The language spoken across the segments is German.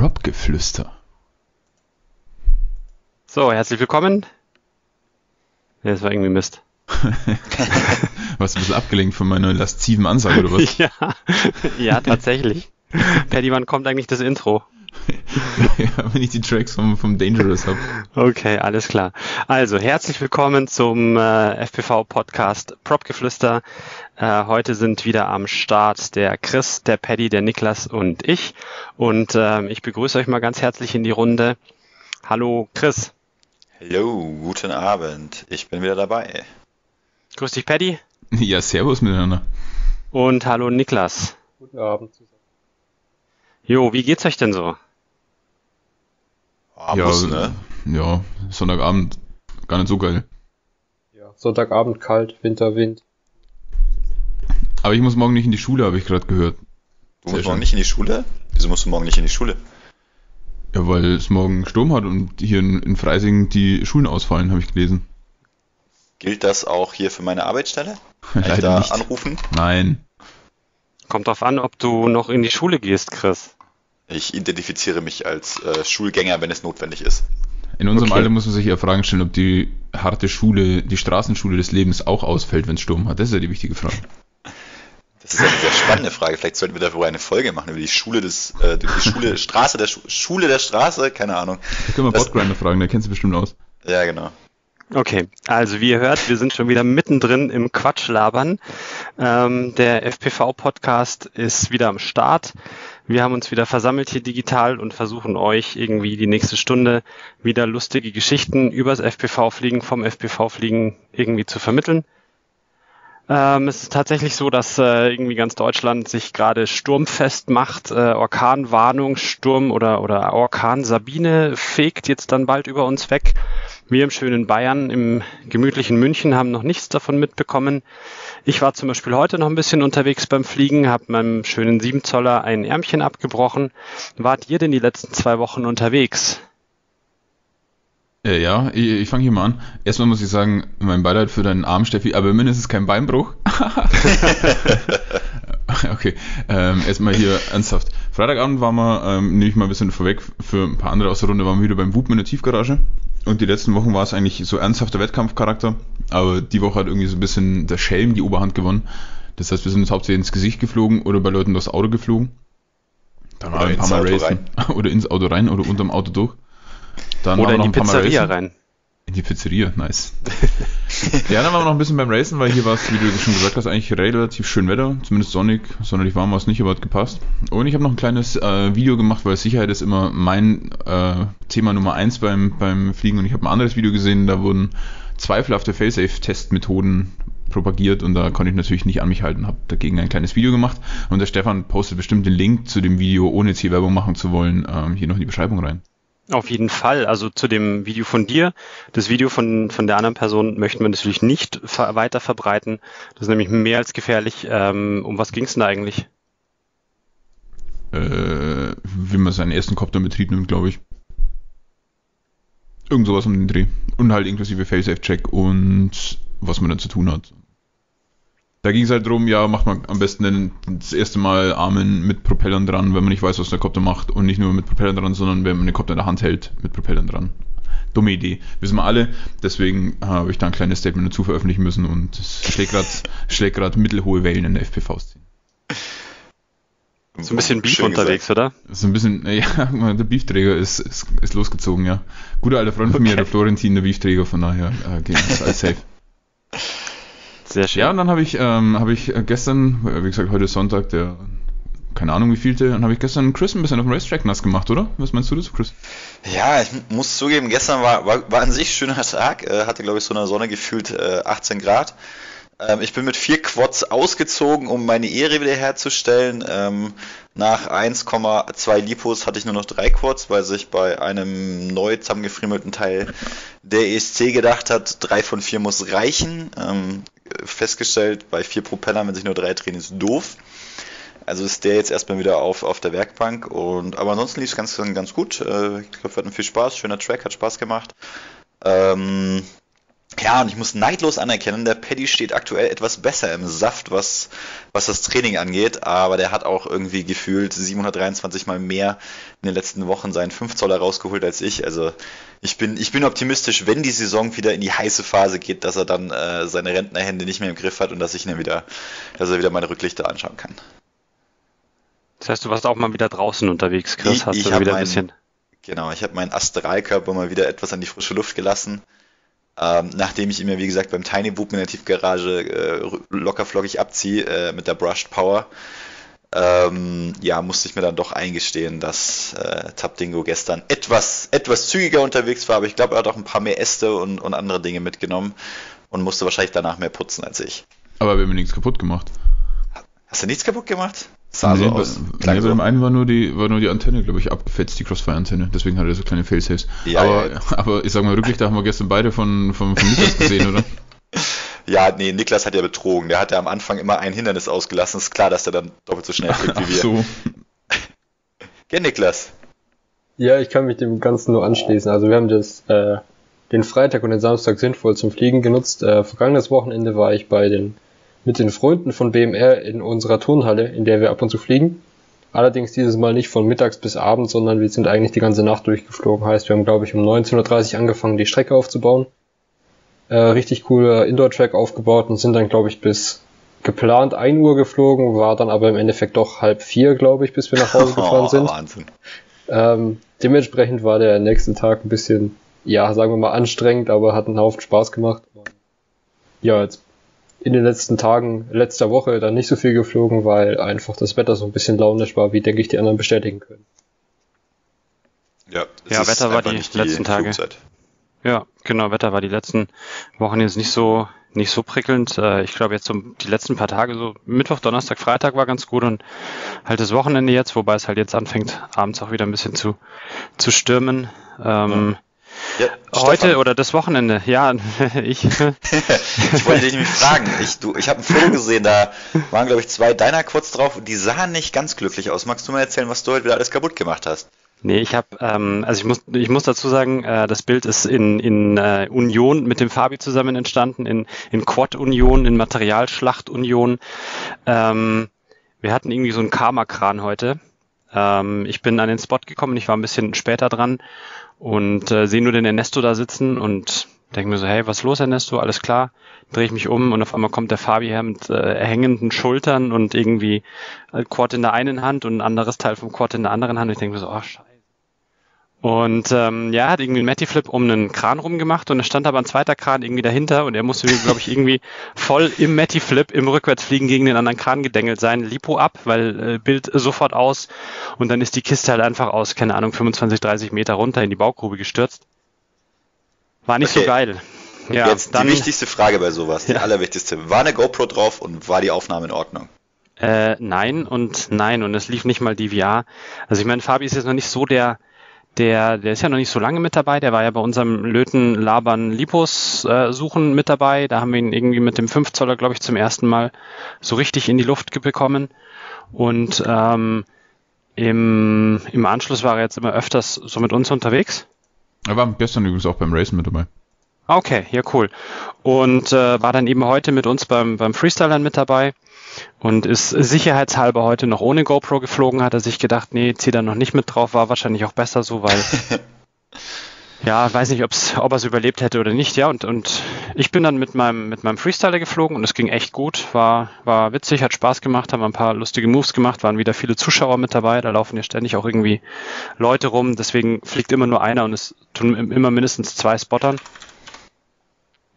Prop-Geflüster. So, herzlich willkommen. Ja, das war irgendwie Mist. Warst du ein bisschen abgelenkt von meiner lasziven Ansage, oder was? ja, ja, tatsächlich. Paddy, wann kommt eigentlich das Intro? Ja, wenn ich die Tracks vom, vom Dangerous habe. Okay, alles klar. Also, herzlich willkommen zum äh, FPV-Podcast Propgeflüster. Äh, heute sind wieder am Start der Chris, der Paddy, der Niklas und ich. Und äh, ich begrüße euch mal ganz herzlich in die Runde. Hallo Chris. Hallo, guten Abend. Ich bin wieder dabei. Grüß dich, Paddy. Ja, servus miteinander. Und hallo Niklas. Guten Abend zusammen. Jo, wie geht's euch denn so? Ah, ja, ne? ja, Sonntagabend gar nicht so geil. Ja, Sonntagabend kalt, Winterwind. Aber ich muss morgen nicht in die Schule, habe ich gerade gehört. Du Sehr musst morgen nicht in die Schule? Wieso musst du morgen nicht in die Schule? Ja, weil es morgen Sturm hat und hier in, in Freising die Schulen ausfallen, habe ich gelesen. Gilt das auch hier für meine Arbeitsstelle? Kann ich Leider da nicht. anrufen? Nein. Kommt drauf an, ob du noch in die Schule gehst, Chris. Ich identifiziere mich als äh, Schulgänger, wenn es notwendig ist. In unserem Okay. Alter muss man sich ja Fragen stellen, ob die harte Schule, die Straßenschule des Lebens auch ausfällt, wenn es Sturm hat. Das ist ja die wichtige Frage. Das ist eine sehr spannende Frage. Vielleicht sollten wir darüber eine Folge machen, über die Schule des, äh, die Schule, Straße der Schu Schule der Straße, keine Ahnung. Da können wir Botgrinder fragen, der kennt sich bestimmt aus. Ja, genau. Okay, also wie ihr hört, wir sind schon wieder mittendrin im Quatschlabern. Ähm, der FPV-Podcast ist wieder am Start. Wir haben uns wieder versammelt hier digital und versuchen euch irgendwie die nächste Stunde wieder lustige Geschichten übers FPV-Fliegen, vom FPV-Fliegen irgendwie zu vermitteln. Ähm, es ist tatsächlich so, dass äh, irgendwie ganz Deutschland sich gerade sturmfest macht. Äh, Orkanwarnung, Sturm oder, oder Orkan Sabine fegt jetzt dann bald über uns weg. Wir im schönen Bayern, im gemütlichen München haben noch nichts davon mitbekommen. Ich war zum Beispiel heute noch ein bisschen unterwegs beim Fliegen, habe meinem schönen Siebenzoller ein Ärmchen abgebrochen. Wart ihr denn die letzten zwei Wochen unterwegs? Äh, ja, ich, ich fange hier mal an. Erstmal muss ich sagen, mein Beileid für deinen Arm, Steffi, aber es kein Beinbruch. okay, ähm, erstmal hier ernsthaft. Freitagabend waren wir, ähm, nehme ich mal ein bisschen vorweg, für ein paar andere aus der Runde waren wir wieder beim Wupen in der Tiefgarage. Und die letzten Wochen war es eigentlich so ernsthafter Wettkampfcharakter, aber die Woche hat irgendwie so ein bisschen der Schelm die Oberhand gewonnen. Das heißt, wir sind uns hauptsächlich ins Gesicht geflogen oder bei Leuten durchs Auto geflogen. Dann Oder ein ins paar Mal Auto racen. Oder ins Auto rein oder unterm Auto durch. Dann Oder in die Pizzeria rein? In die Pizzeria, nice. ja, dann waren wir noch ein bisschen beim Racen, weil hier war es, wie du schon gesagt hast, eigentlich relativ schön Wetter, zumindest sonnig, sonderlich warm war es nicht, aber hat gepasst. Und ich habe noch ein kleines äh, Video gemacht, weil Sicherheit ist immer mein äh, Thema Nummer eins beim, beim Fliegen und ich habe ein anderes Video gesehen, da wurden zweifelhafte Failsafe-Testmethoden propagiert und da konnte ich natürlich nicht an mich halten, habe dagegen ein kleines Video gemacht und der Stefan postet bestimmt den Link zu dem Video, ohne jetzt hier Werbung machen zu wollen, ähm, hier noch in die Beschreibung rein. Auf jeden Fall. Also zu dem Video von dir. Das Video von, von der anderen Person möchten wir natürlich nicht weiter verbreiten. Das ist nämlich mehr als gefährlich. Ähm, um was ging es denn eigentlich? äh, wie man seinen ersten Kopter in Betrieb nimmt, glaube ich. Irgend sowas um den Dreh. Und halt inklusive Fail-Safe-Check und was man dann zu tun hat. Da ging es halt drum, ja, macht man am besten dann das erste Mal Armen mit Propellern dran, wenn man nicht weiß, was der Kopter macht. Und nicht nur mit Propellern dran, sondern wenn man den Kopter in der Hand hält, mit Propellern dran. Dumme Idee. Wissen wir alle. Deswegen habe ich da ein kleines Statement dazu veröffentlichen müssen und es schlägt gerade mittelhohe Wellen in der FPV-Szene. So ein bisschen Beef Schön unterwegs, gesagt. oder? So ein bisschen, ja, der Beefträger ist, ist, ist losgezogen, ja. Guter alter Freund von mir, Okay. der Florentin, der Beefträger, von daher äh, geht das alles safe. Sehr schön. Ja, und dann habe ich, ähm, habe ich äh, gestern, wie gesagt, heute ist Sonntag, der, keine Ahnung wie vielte, dann habe ich gestern Chris ein bisschen auf dem Racetrack nass gemacht, oder? Was meinst du dazu, Chris? Ja, ich muss zugeben, gestern war, war, war an sich ein schöner Tag. Äh, hatte, glaube ich, so eine Sonne gefühlt äh, 18 Grad. Ähm, ich bin mit vier Quads ausgezogen, um meine Ehre wiederherzustellen. Ähm, nach 1,2 Lipos hatte ich nur noch drei Quads, weil sich bei einem neu zusammengefriemelten Teil der ESC gedacht hat, drei von vier muss reichen. Ähm, festgestellt, bei vier Propellern, wenn sich nur drei drehen, ist doof. Also ist der jetzt erstmal wieder auf, auf der Werkbank und aber ansonsten lief es ganz, ganz gut. Äh, ich glaube, wir hatten viel Spaß, schöner Track, hat Spaß gemacht. Ähm, Ja, und ich muss neidlos anerkennen, der Paddy steht aktuell etwas besser im Saft, was, was das Training angeht, aber der hat auch irgendwie gefühlt 723 mal mehr in den letzten Wochen seinen 5 Zoller rausgeholt als ich. Also ich bin, ich bin optimistisch, wenn die Saison wieder in die heiße Phase geht, dass er dann äh, seine Rentnerhände nicht mehr im Griff hat und dass ich ihn wieder, dass er wieder meine Rücklichter anschauen kann. Das heißt, du warst auch mal wieder draußen unterwegs, Chris. Ich, Hast ich du wieder ein bisschen. genau, ich habe meinen Astralkörper mal wieder etwas an die frische Luft gelassen. Ähm, nachdem ich ihn mir, wie gesagt, beim Tiny Boop in der Tiefgarage äh, locker flockig abziehe äh, mit der Brushed Power, ähm, ja, musste ich mir dann doch eingestehen, dass äh, Tapdingo gestern etwas, etwas zügiger unterwegs war, aber ich glaube, er hat auch ein paar mehr Äste und, und andere Dinge mitgenommen und musste wahrscheinlich danach mehr putzen als ich. Aber wir haben nichts kaputt gemacht. Hast du nichts kaputt gemacht? Sah nee, so bei, aus. nee, bei so. dem einen war nur die, war nur die Antenne, glaube ich, abgefetzt, die Crossfire-Antenne. Deswegen hatte er so kleine Failsafes. Ja, aber, ja. aber ich sag mal, Rücklichter haben wir gestern beide von, von, von Niklas gesehen, oder? Ja, nee, Niklas hat ja betrogen. Der hat ja am Anfang immer ein Hindernis ausgelassen. Ist klar, dass der dann doppelt so schnell fliegt Ach wie wir. so. Gell, Niklas? Ja, ich kann mich dem Ganzen nur anschließen. Also wir haben das, äh, den Freitag und den Samstag sinnvoll zum Fliegen genutzt. Äh, vergangenes Wochenende war ich bei den, mit den Freunden von BMR in unserer Turnhalle, in der wir ab und zu fliegen. Allerdings dieses Mal nicht von mittags bis abends, sondern wir sind eigentlich die ganze Nacht durchgeflogen. Heißt, wir haben, glaube ich, um 19.30 Uhr angefangen, die Strecke aufzubauen. Äh, richtig cooler Indoor-Track aufgebaut und sind dann, glaube ich, bis geplant 1 Uhr geflogen, war dann aber im Endeffekt doch halb vier, glaube ich, bis wir nach Hause gefahren Oh, sind. Wahnsinn. Ähm, dementsprechend war der nächste Tag ein bisschen, ja, sagen wir mal anstrengend, aber hat einen Haufen Spaß gemacht. Ja, jetzt in den letzten Tagen, letzter Woche dann nicht so viel geflogen, weil einfach das Wetter so ein bisschen launisch war, wie denke ich die anderen bestätigen können. Ja, es Ja, ist Wetter war die nicht letzten Tage. Flugzeit. Ja, genau, Wetter war die letzten Wochen jetzt nicht so nicht so prickelnd. Äh, Ich glaube jetzt so die letzten paar Tage, so Mittwoch, Donnerstag, Freitag war ganz gut und halt das Wochenende jetzt, wobei es halt jetzt anfängt, abends auch wieder ein bisschen zu, zu stürmen. Ähm, Ja, Heute Stefan, oder das Wochenende, ja, ich. ich wollte dich nämlich fragen. Ich, du, ich habe ein Foto gesehen, da waren, glaube ich, zwei deiner Quads drauf und die sahen nicht ganz glücklich aus. Magst du mal erzählen, was du heute wieder alles kaputt gemacht hast? Nee, ich habe, ähm, also ich muss, ich muss dazu sagen, äh, das Bild ist in, in äh, Union mit dem Fabi zusammen entstanden, in, in Quad-Union, in Materialschlacht-Union. Ähm, wir hatten irgendwie so einen Karma-Kran heute. Ähm, ich bin an den Spot gekommen, ich war ein bisschen später dran und äh, sehe nur den Ernesto da sitzen und denke mir so, hey, was ist los, Ernesto? Alles klar. Drehe ich mich um und auf einmal kommt der Fabi her mit äh, hängenden Schultern und irgendwie ein Quad in der einen Hand und ein anderes Teil vom Quad in der anderen Hand. Und ich denke mir so, oh, scheiße. Und ähm, ja, hat irgendwie einen Matty-Flip um einen Kran rumgemacht und es stand aber ein zweiter Kran irgendwie dahinter und er musste, glaube ich, irgendwie voll im Matty-Flip im Rückwärtsfliegen gegen den anderen Kran gedengelt sein. Lipo ab, weil äh, Bild sofort aus und dann ist die Kiste halt einfach aus, keine Ahnung, 25, 30 Meter runter in die Baugrube gestürzt. War nicht Okay. so geil. Ja, Jetzt dann, die wichtigste Frage bei sowas, die Ja. allerwichtigste. War eine GoPro drauf und war die Aufnahme in Ordnung? Äh, nein und nein und es lief nicht mal DVR. Also ich meine, Fabi ist jetzt noch nicht so der, der, der ist ja noch nicht so lange mit dabei. Der war ja bei unserem Löten, Labern, Lipos äh, suchen mit dabei. Da haben wir ihn irgendwie mit dem 5 Zoller, glaube ich, zum ersten Mal so richtig in die Luft bekommen. Und ähm, im, im Anschluss war er jetzt immer öfters so mit uns unterwegs. Er war gestern übrigens auch beim Racen mit dabei. Okay, ja cool. Und äh, war dann eben heute mit uns beim, beim Freestylern mit dabei und ist sicherheitshalber heute noch ohne GoPro geflogen, hat er sich gedacht, nee, zieh da noch nicht mit drauf, war wahrscheinlich auch besser so, weil ja, weiß nicht, ob's, ob er es überlebt hätte oder nicht, ja, und, und ich bin dann mit meinem, mit meinem Freestyler geflogen und es ging echt gut, war, war witzig, hat Spaß gemacht, haben ein paar lustige Moves gemacht, waren wieder viele Zuschauer mit dabei, da laufen ja ständig auch irgendwie Leute rum, deswegen fliegt immer nur einer und es tun im- immer mindestens zwei Spottern.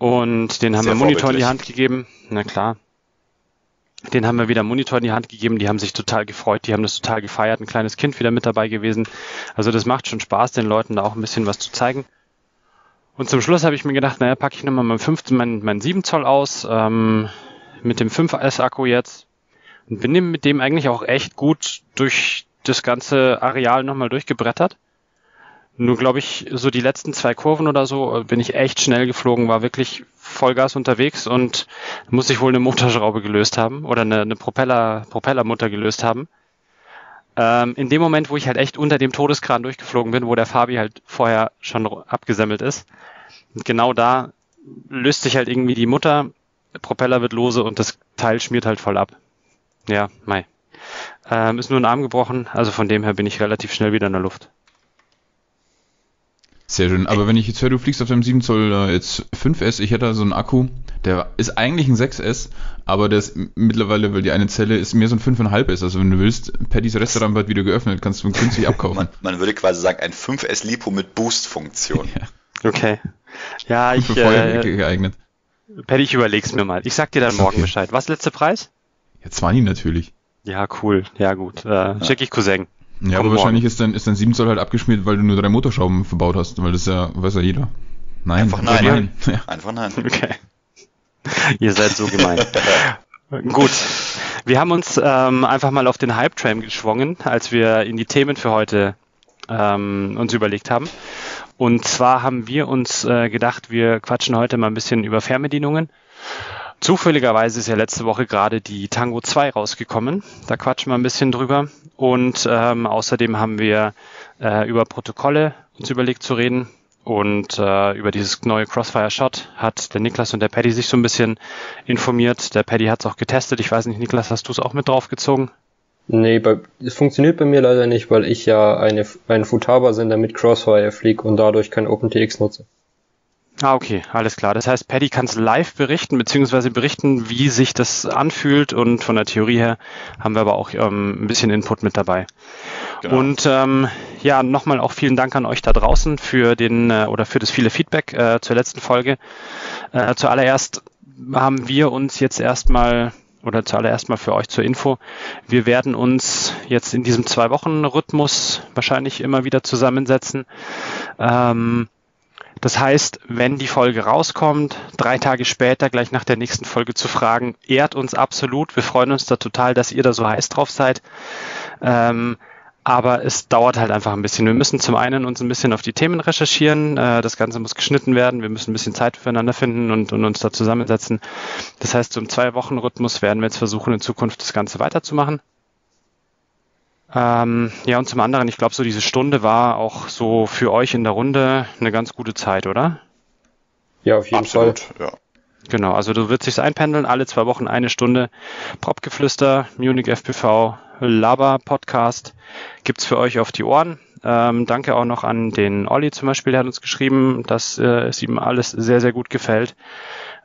Und den haben Sehr wir Monitor in die. Hand gegeben, na klar. Den haben wir wieder Monitor in die Hand gegeben, die haben sich total gefreut, die haben das total gefeiert, ein kleines Kind wieder mit dabei gewesen. Also das macht schon Spaß, den Leuten da auch ein bisschen was zu zeigen. Und zum Schluss habe ich mir gedacht, naja, packe ich nochmal mein 15, mein, mein 7 Zoll aus, ähm, mit dem 5S Akku jetzt. Und bin mit dem eigentlich auch echt gut durch das ganze Areal nochmal durchgebrettert. Nur glaube ich, so die letzten zwei Kurven oder so äh, bin ich echt schnell geflogen, war wirklich Vollgas unterwegs und muss ich wohl eine Motorschraube gelöst haben oder eine, eine Propeller, Propellermutter gelöst haben. Ähm, in dem Moment, wo ich halt echt unter dem Todeskran durchgeflogen bin, wo der Fabi halt vorher schon abgesammelt ist, genau da löst sich halt irgendwie die Mutter, Propeller wird lose und das Teil schmiert halt voll ab. Ja, mei. Ähm, ist nur ein Arm gebrochen, also von dem her bin ich relativ schnell wieder in der Luft. Sehr schön. Aber wenn ich jetzt höre, du fliegst auf deinem 7 Zoll äh, jetzt 5S, ich hätte da so einen Akku, der ist eigentlich ein 6S, aber der ist mittlerweile, weil die eine Zelle ist mehr so ein 5,5S. Also wenn du willst, Paddys Restaurant wird wieder geöffnet, kannst du ihn günstig abkaufen. Man, man, würde quasi sagen, ein 5S Lipo mit Boost-Funktion. Ja. Okay. Ja, ich. Für äh, geeignet. Paddy, ich überleg's mir mal. Ich sag dir dann morgen okay. Bescheid. Was letzter Preis? Ja, 20 natürlich. Ja, cool. Ja, gut. Äh, ja. Check ich Cousin. Ja, aber wahrscheinlich ist dein, ist dein 7 Zoll halt abgeschmiert, weil du nur drei Motorschrauben verbaut hast, weil das ja, weiß ja jeder. Nein. Einfach nein. nein. Ja. Einfach nein. Okay. Ihr seid so gemein. Gut. Wir haben uns ähm, einfach mal auf den Hype-Train geschwungen, als wir in die Themen für heute ähm, uns überlegt haben. Und zwar haben wir uns äh, gedacht, wir quatschen heute mal ein bisschen über Fernbedienungen Zufälligerweise ist ja letzte Woche gerade die Tango 2 rausgekommen. Da quatschen wir ein bisschen drüber. Und ähm, außerdem haben wir äh, über Protokolle uns überlegt zu reden. Und äh, über dieses neue Crossfire Shot hat der Niklas und der Paddy sich so ein bisschen informiert. Der Paddy hat es auch getestet. Ich weiß nicht, Niklas, hast du es auch mit draufgezogen? Nee, bei, es funktioniert bei mir leider nicht, weil ich ja eine, einen Futaba-Sender mit Crossfire fliege und dadurch kein OpenTX nutze. Ah, okay, alles klar. Das heißt, Paddy kann es live berichten, beziehungsweise berichten, wie sich das anfühlt und von der Theorie her haben wir aber auch ähm, ein bisschen Input mit dabei. Genau. Und ähm, ja, nochmal auch vielen Dank an euch da draußen für den äh, oder für das viele Feedback äh, zur letzten Folge. Äh, zuallererst haben wir uns jetzt erstmal oder zuallererst mal für euch zur Info. Wir werden uns jetzt in diesem zwei Wochen Rhythmus wahrscheinlich immer wieder zusammensetzen. Ähm, das heißt, wenn die Folge rauskommt, drei Tage später, gleich nach der nächsten Folge zu fragen, ehrt uns absolut. Wir freuen uns da total, dass ihr da so heiß drauf seid. Ähm, aber es dauert halt einfach ein bisschen. Wir müssen zum einen uns ein bisschen auf die Themen recherchieren. Äh, das Ganze muss geschnitten werden. Wir müssen ein bisschen Zeit füreinander finden und, und uns da zusammensetzen. Das heißt, zum Zwei-Wochen-Rhythmus werden wir jetzt versuchen, in Zukunft das Ganze weiterzumachen. Ähm, ja, und zum anderen, ich glaube, so diese Stunde war auch so für euch in der Runde eine ganz gute Zeit, oder? Ja, auf jeden Absolut, Fall. Ja. Genau, also du wirst dich einpendeln, alle zwei Wochen eine Stunde Propgeflüster, Munich FPV, Laber Podcast gibt's für euch auf die Ohren. Ähm, danke auch noch an den Olli zum Beispiel, der hat uns geschrieben, dass äh, es ihm alles sehr, sehr gut gefällt.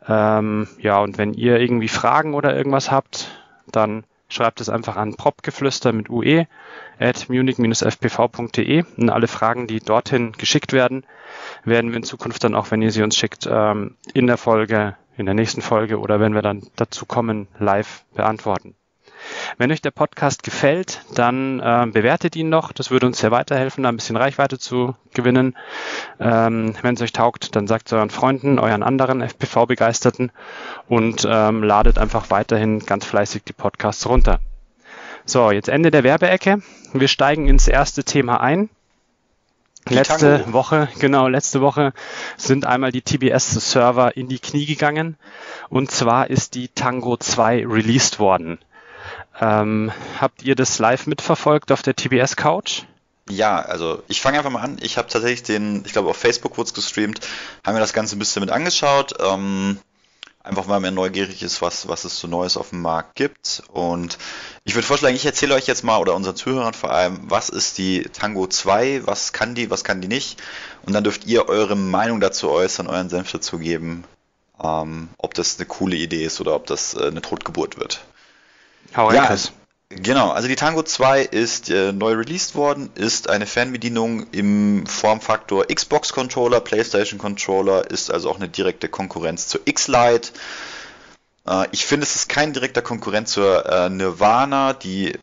Ähm, ja, und wenn ihr irgendwie Fragen oder irgendwas habt, dann schreibt es einfach an propgeflüster mit ue at munich-fpv.de und alle Fragen, die dorthin geschickt werden, werden wir in Zukunft dann auch, wenn ihr sie uns schickt, ähm, in der Folge, in der nächsten Folge oder wenn wir dann dazu kommen, live beantworten. Wenn euch der Podcast gefällt, dann äh, bewertet ihn noch. Das würde uns sehr weiterhelfen, da ein bisschen Reichweite zu gewinnen. Ähm, Wenn es euch taugt, dann sagt es euren Freunden, euren anderen FPV-Begeisterten und ähm, ladet einfach weiterhin ganz fleißig die Podcasts runter. So, jetzt Ende der Werbeecke. Wir steigen ins erste Thema ein. letzte Tango. Woche, genau, letzte Woche sind einmal die TBS-Server in die Knie gegangen. Und zwar ist die Tango 2 released worden. Ähm, habt ihr das live mitverfolgt auf der TBS Couch? Ja, also ich fange einfach mal an. Ich habe tatsächlich den, ich glaube auf Facebook wurde es gestreamt, haben wir das Ganze ein bisschen mit angeschaut. Ähm, einfach weil man neugierig ist, was, was es so Neues auf dem Markt gibt. Und ich würde vorschlagen, ich erzähle euch jetzt mal oder unseren Zuhörern vor allem, was ist die Tango 2, was kann die, was kann die nicht. Und dann dürft ihr eure Meinung dazu äußern, euren Senf dazu geben, ähm, ob das eine coole Idee ist oder ob das äh, eine Totgeburt wird. Hau ja, Chris. Genau, also die Tango 2 ist äh, neu released worden, ist eine Fernbedienung im Formfaktor Xbox Controller, PlayStation Controller, ist also auch eine direkte Konkurrenz zur X-Lite. Äh, ich finde, es ist kein direkter Konkurrent zur äh, Nirvana, die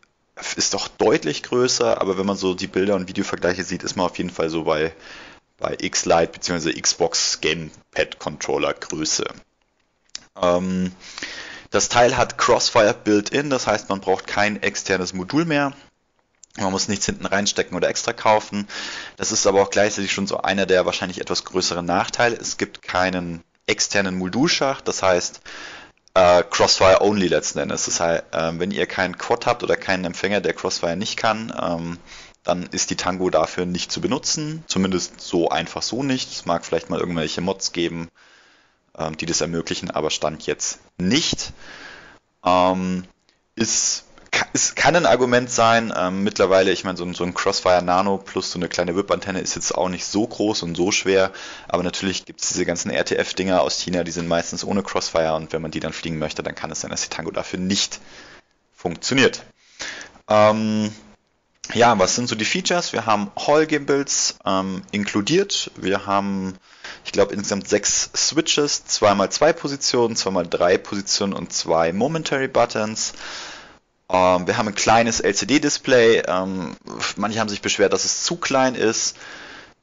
ist doch deutlich größer, aber wenn man so die Bilder und Videovergleiche sieht, ist man auf jeden Fall so bei, bei X-Lite bzw. Xbox Gamepad Controller Größe. Ähm, das Teil hat Crossfire built-in, das heißt, man braucht kein externes Modul mehr. Man muss nichts hinten reinstecken oder extra kaufen. Das ist aber auch gleichzeitig schon so einer der wahrscheinlich etwas größeren Nachteile. Es gibt keinen externen Modulschacht, das heißt äh, Crossfire only letzten Endes. Das heißt, äh, wenn ihr keinen Quad habt oder keinen Empfänger, der Crossfire nicht kann, ähm, dann ist die Tango dafür nicht zu benutzen. Zumindest so einfach so nicht. Es mag vielleicht mal irgendwelche Mods geben, ähm, die das ermöglichen, aber Stand jetzt nicht. Ähm, ist es kann ein Argument sein. Ähm, mittlerweile, ich meine, so, so, ein Crossfire Nano plus so eine kleine WIP-Antenne ist jetzt auch nicht so groß und so schwer. Aber natürlich gibt es diese ganzen RTF-Dinger aus China, die sind meistens ohne Crossfire und wenn man die dann fliegen möchte, dann kann es sein, dass die Tango dafür nicht funktioniert. Ähm, ja, was sind so die Features? Wir haben Hall-Gimbals ähm, inkludiert. Wir haben, ich glaube, insgesamt sechs Switches, zweimal zwei Positionen, zweimal drei Positionen und zwei Momentary Buttons. Ähm, wir haben ein kleines LCD-Display. Ähm, manche haben sich beschwert, dass es zu klein ist.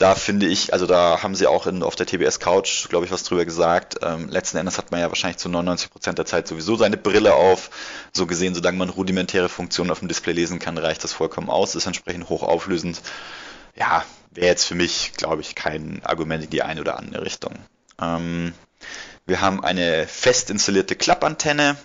Da finde ich, also da haben sie auch in, auf der TBS Couch, glaube ich, was drüber gesagt. Ähm, letzten Endes hat man ja wahrscheinlich zu 99% der Zeit sowieso seine Brille auf. So gesehen, solange man rudimentäre Funktionen auf dem Display lesen kann, reicht das vollkommen aus. Ist entsprechend hochauflösend. Ja, wäre jetzt für mich, glaube ich, kein Argument in die eine oder andere Richtung. Ähm, wir haben eine fest installierte Klappantenne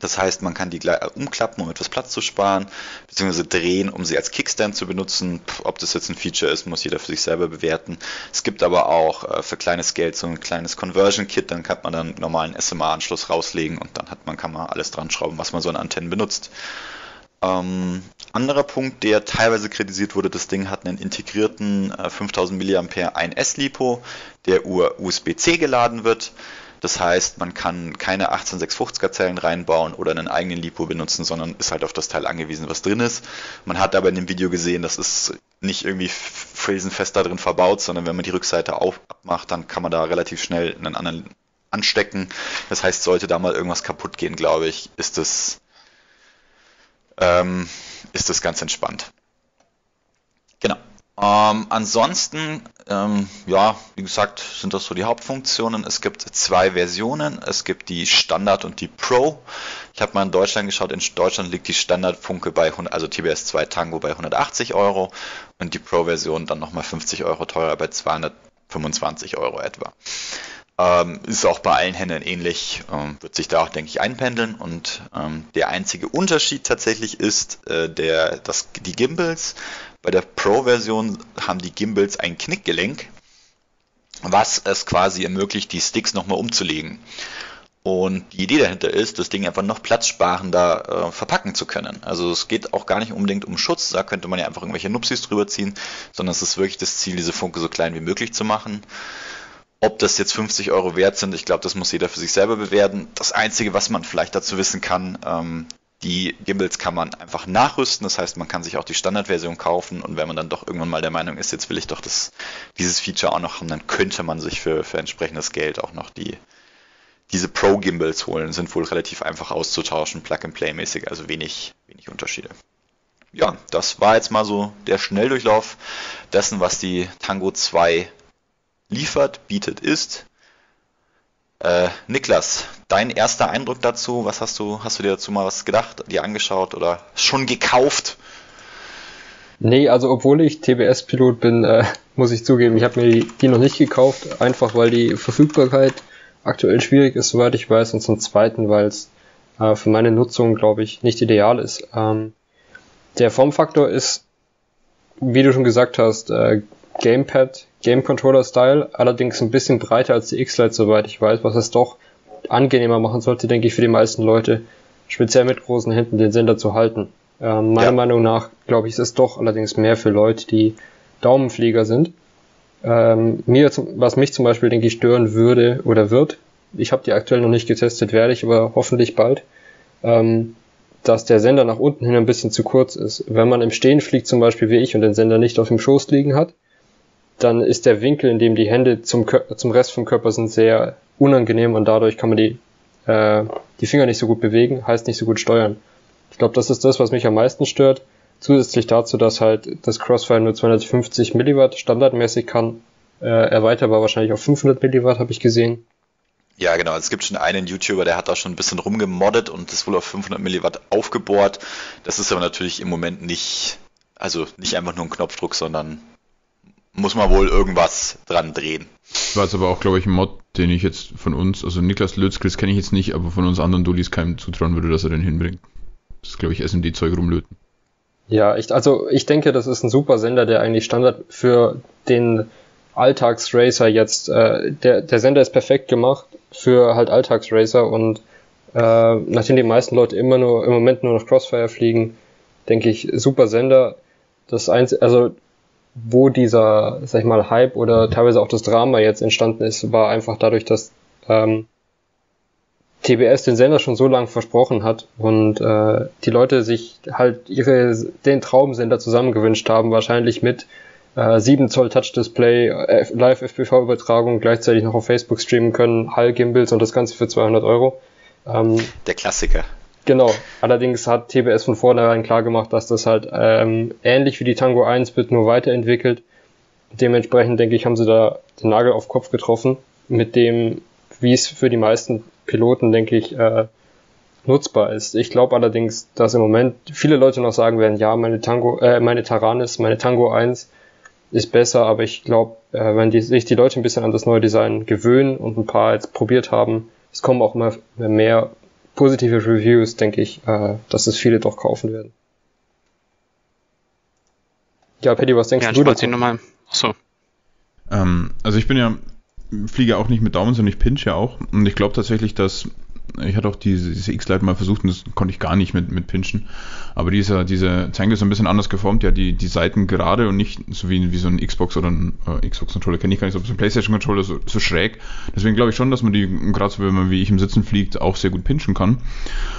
das heißt, man kann die umklappen, um etwas Platz zu sparen, beziehungsweise drehen, um sie als Kickstand zu benutzen. Ob das jetzt ein Feature ist, muss jeder für sich selber bewerten. Es gibt aber auch äh, für kleines Geld so ein kleines Conversion-Kit, dann kann man dann einen normalen SMA-Anschluss rauslegen und dann hat man, kann man alles dran schrauben, was man so an Antennen benutzt. Ähm, anderer Punkt, der teilweise kritisiert wurde, das Ding hat einen integrierten äh, 5000 mAh 1S LiPo, der USB-C geladen wird. Das heißt, man kann keine 18650er Zellen reinbauen oder einen eigenen LiPo benutzen, sondern ist halt auf das Teil angewiesen, was drin ist. Man hat aber in dem Video gesehen, das ist nicht irgendwie felsenfest da drin verbaut, sondern wenn man die Rückseite auf, abmacht, dann kann man da relativ schnell einen anderen anstecken. Das heißt, sollte da mal irgendwas kaputt gehen, glaube ich, ist das, ähm, ist das ganz entspannt. Ähm, ansonsten, ähm, ja, wie gesagt, sind das so die Hauptfunktionen. Es gibt zwei Versionen. Es gibt die Standard und die Pro. Ich habe mal in Deutschland geschaut. In Deutschland liegt die Standardfunke bei, 100, also TBS 2 Tango bei 180 Euro und die Pro-Version dann nochmal 50 Euro teurer bei 225 Euro etwa. Ähm, ist auch bei allen Händlern ähnlich, ähm, wird sich da auch, denke ich, einpendeln. Und ähm, der einzige Unterschied tatsächlich ist äh, der, das, die Gimbals. Bei der Pro-Version haben die Gimbals ein Knickgelenk, was es quasi ermöglicht, die Sticks nochmal umzulegen. Und die Idee dahinter ist, das Ding einfach noch platzsparender äh, verpacken zu können. Also es geht auch gar nicht unbedingt um Schutz, da könnte man ja einfach irgendwelche Nupsis drüber ziehen, sondern es ist wirklich das Ziel, diese Funke so klein wie möglich zu machen. Ob das jetzt 50 Euro wert sind, ich glaube, das muss jeder für sich selber bewerten. Das Einzige, was man vielleicht dazu wissen kann, ähm, die Gimbals kann man einfach nachrüsten, das heißt, man kann sich auch die Standardversion kaufen und wenn man dann doch irgendwann mal der Meinung ist, jetzt will ich doch das, dieses Feature auch noch haben, dann könnte man sich für, für entsprechendes Geld auch noch die, diese Pro-Gimbals holen. Sind wohl relativ einfach auszutauschen, Plug-and-Play-mäßig, also wenig, wenig Unterschiede. Ja, das war jetzt mal so der Schnelldurchlauf dessen, was die Tango 2 liefert, bietet, ist. Äh, Niklas, dein erster Eindruck dazu, was hast du, hast du dir dazu mal was gedacht, dir angeschaut oder schon gekauft? Nee, also obwohl ich TBS-Pilot bin, äh, muss ich zugeben, ich habe mir die, noch nicht gekauft, einfach weil die Verfügbarkeit aktuell schwierig ist, soweit ich weiß, und zum Zweiten, weil es äh, für meine Nutzung, glaube ich, nicht ideal ist. Ähm, der Formfaktor ist, wie du schon gesagt hast, äh, Gamepad, Game Controller Style, allerdings ein bisschen breiter als die X-Lite, soweit ich weiß, was es doch angenehmer machen sollte, denke ich, für die meisten Leute, speziell mit großen Händen den Sender zu halten. Ähm, meiner ja. Meinung nach, glaube ich, ist es doch allerdings mehr für Leute, die Daumenflieger sind. Ähm, mir, was mich zum Beispiel, denke ich, stören würde oder wird, ich habe die aktuell noch nicht getestet, werde ich aber hoffentlich bald, ähm, dass der Sender nach unten hin ein bisschen zu kurz ist. Wenn man im Stehen fliegt, zum Beispiel wie ich, und den Sender nicht auf dem Schoß liegen hat, dann ist der Winkel, in dem die Hände zum, zum Rest vom Körper sind, sehr unangenehm und dadurch kann man die, äh, die Finger nicht so gut bewegen, heißt nicht so gut steuern. Ich glaube, das ist das, was mich am meisten stört. Zusätzlich dazu, dass halt das Crossfire nur 250 Milliwatt standardmäßig kann, äh, erweiterbar wahrscheinlich auf 500 Milliwatt, habe ich gesehen. Ja, genau. Es gibt schon einen YouTuber, der hat da schon ein bisschen rumgemoddet und das wohl auf 500 Milliwatt aufgebohrt. Das ist aber natürlich im Moment nicht, also nicht einfach nur ein Knopfdruck, sondern muss man wohl irgendwas dran drehen. War es aber auch, glaube ich, ein Mod, den ich jetzt von uns, also Niklas Lötzkris kenne ich jetzt nicht, aber von uns anderen Dullis keinem zutrauen würde, dass er den hinbringt. Das ist, glaube ich, SMD-Zeug rumlöten. Ja, ich, also ich denke, das ist ein super Sender, der eigentlich Standard für den Alltagsracer jetzt, äh, der, der Sender ist perfekt gemacht für halt Alltagsracer und äh, nachdem die meisten Leute immer nur im Moment nur noch Crossfire fliegen, denke ich, super Sender. Das einzige, also wo dieser, sag ich mal, Hype oder teilweise auch das Drama jetzt entstanden ist, war einfach dadurch, dass ähm, TBS den Sender schon so lange versprochen hat und äh, die Leute sich halt ihre den Traumsender zusammengewünscht haben, wahrscheinlich mit äh, 7 Zoll Touch Display, äh, Live FPV Übertragung, gleichzeitig noch auf Facebook streamen können, Hall Gimbals und das Ganze für 200 Euro. Ähm, Der Klassiker. Genau. Allerdings hat TBS von vornherein klar gemacht, dass das halt ähm, ähnlich wie die Tango 1 wird, nur weiterentwickelt. Dementsprechend denke ich, haben sie da den Nagel auf Kopf getroffen, mit dem, wie es für die meisten Piloten, denke ich, äh, nutzbar ist. Ich glaube allerdings, dass im Moment viele Leute noch sagen werden, ja, meine Tango, äh, meine Taranis, meine Tango 1 ist besser, aber ich glaube, äh, wenn die, sich die Leute ein bisschen an das neue Design gewöhnen und ein paar jetzt probiert haben, es kommen auch immer mehr positive Reviews, denke ich, äh, dass es viele doch kaufen werden. Ja, Paddy, was denkst ja, du dazu? Nochmal. Achso. Ähm, also ich bin ja, fliege auch nicht mit Daumen, sondern ich pinch ja auch. Und ich glaube tatsächlich, dass ich hatte auch diese, diese X-Lite mal versucht und das konnte ich gar nicht mit, mit Pinchen. Aber dieser, diese Zange ist ein bisschen anders geformt, ja, die, die Seiten gerade und nicht so wie, wie so ein Xbox oder ein äh, Xbox-Controller, kenne ich gar nicht, so ein Playstation-Controller so, so schräg. Deswegen glaube ich schon, dass man die, gerade so wenn man wie ich im Sitzen fliegt, auch sehr gut pinchen kann.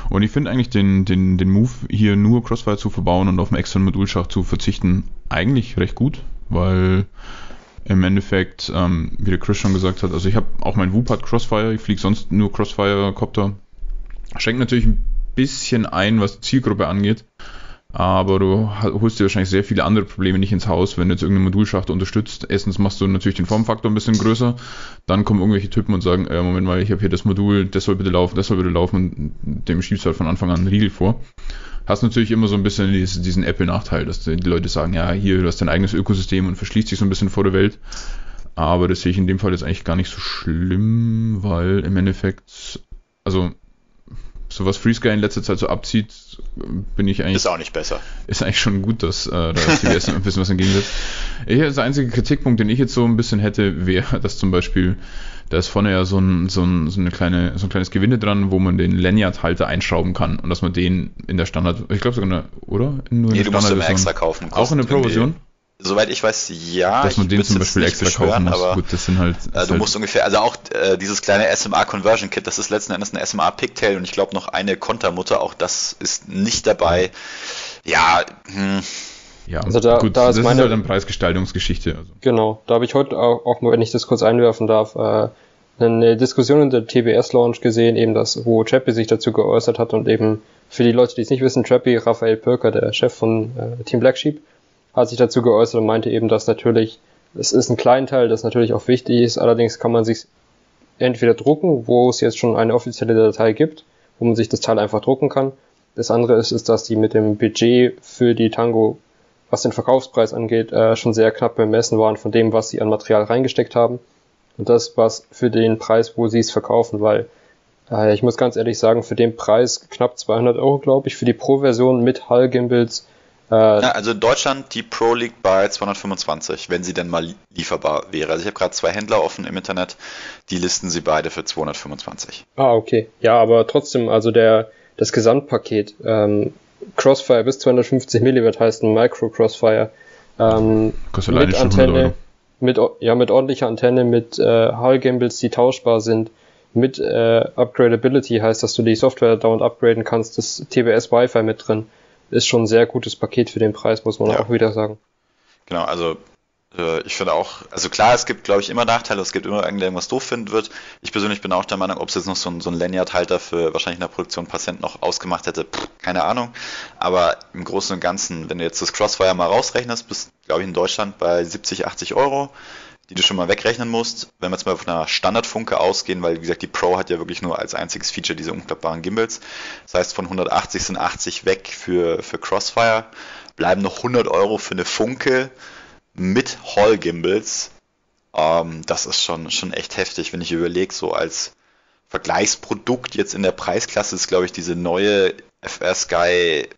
Und ich finde eigentlich den, den, den Move, hier nur Crossfire zu verbauen und auf einen externen Modulschacht zu verzichten, eigentlich recht gut, weil im Endeffekt, ähm, wie der Chris schon gesagt hat, also ich habe auch mein hat Crossfire, ich fliege sonst nur Crossfire-Copter. Schenkt natürlich ein bisschen ein, was die Zielgruppe angeht, aber du holst dir wahrscheinlich sehr viele andere Probleme nicht ins Haus, wenn du jetzt irgendeine Modulschacht unterstützt. Erstens machst du natürlich den Formfaktor ein bisschen größer, dann kommen irgendwelche Typen und sagen, äh, Moment mal, ich habe hier das Modul, das soll bitte laufen, das soll bitte laufen und dem schiebst du halt von Anfang an einen Riegel vor hast natürlich immer so ein bisschen diesen Apple-Nachteil, dass die Leute sagen, ja, hier, du hast dein eigenes Ökosystem und verschließt dich so ein bisschen vor der Welt. Aber das sehe ich in dem Fall jetzt eigentlich gar nicht so schlimm, weil im Endeffekt, also so was FreeSky in letzter Zeit so abzieht, bin ich eigentlich. Ist auch nicht besser. Ist eigentlich schon gut, dass äh, da CBS ein bisschen was entgegensetzt. Ich, der einzige Kritikpunkt, den ich jetzt so ein bisschen hätte, wäre, dass zum Beispiel da ist vorne ja so ein, so ein, so eine kleine, so ein kleines Gewinde dran, wo man den Lanyard-Halter einschrauben kann und dass man den in der Standard, ich glaube sogar eine, oder? Nur nee, du musst immer extra kaufen. Auch in der Pro-Version? Soweit ich weiß, ja. Dass man den zum Beispiel extra kaufen muss. Aber, Gut, das sind halt. Das äh, du halt musst ungefähr, also auch äh, dieses kleine SMA Conversion Kit, das ist letzten Endes ein SMA Pigtail und ich glaube noch eine Kontermutter, auch das ist nicht dabei. Ja, hm, ja, also da, gut, da ist das meine, ist halt eine Preisgestaltungsgeschichte. Also. Genau, da habe ich heute auch, auch mal, wenn ich das kurz einwerfen darf, äh, eine Diskussion in der TBS-Launch gesehen, eben das, wo Chappie sich dazu geäußert hat und eben für die Leute, die es nicht wissen, Chappie, Raphael Pörker, der Chef von äh, Team Black Sheep, hat sich dazu geäußert und meinte eben, dass natürlich, es ist ein Kleinteil, das natürlich auch wichtig ist, allerdings kann man sich entweder drucken, wo es jetzt schon eine offizielle Datei gibt, wo man sich das Teil einfach drucken kann. Das andere ist, ist, dass die mit dem Budget für die Tango was den Verkaufspreis angeht, äh, schon sehr knapp bemessen waren von dem, was sie an Material reingesteckt haben. Und das was für den Preis, wo sie es verkaufen, weil äh, ich muss ganz ehrlich sagen, für den Preis knapp 200 Euro, glaube ich, für die Pro-Version mit Hull Gimbals. Äh, ja, also in Deutschland, die Pro liegt bei 225, wenn sie denn mal lieferbar wäre. Also ich habe gerade zwei Händler offen im Internet, die listen sie beide für 225. Ah, okay. Ja, aber trotzdem, also der, das Gesamtpaket, ähm, Crossfire bis 250 mm heißt ein Micro Crossfire. Ähm, mit Antenne, mit, ja, mit ordentlicher Antenne, mit äh, Hull Gimbals, die tauschbar sind, mit äh, Upgradability heißt, dass du die Software dauernd upgraden kannst, das TBS Wi-Fi mit drin. Ist schon ein sehr gutes Paket für den Preis, muss man ja. auch wieder sagen. Genau, also äh, ich finde auch, also klar, es gibt, glaube ich, immer Nachteile, es gibt immer irgendwas doof finden wird. Ich persönlich bin auch der Meinung, ob es jetzt noch so ein, so ein Lanyard-Halter für wahrscheinlich in der Produktion Patient noch ausgemacht hätte, pff, keine Ahnung. Aber im Großen und Ganzen, wenn du jetzt das Crossfire mal rausrechnest, bist, glaube ich, in Deutschland bei 70, 80 Euro, die du schon mal wegrechnen musst. Wenn wir jetzt mal von einer Standardfunke ausgehen, weil, wie gesagt, die Pro hat ja wirklich nur als einziges Feature diese umklappbaren Gimbals. Das heißt, von 180 sind 80 weg für, für Crossfire, bleiben noch 100 Euro für eine Funke mit Hall Gimbals. Ähm, das ist schon, schon echt heftig, wenn ich überlege, so als Vergleichsprodukt jetzt in der Preisklasse ist, glaube ich, diese neue FR Sky,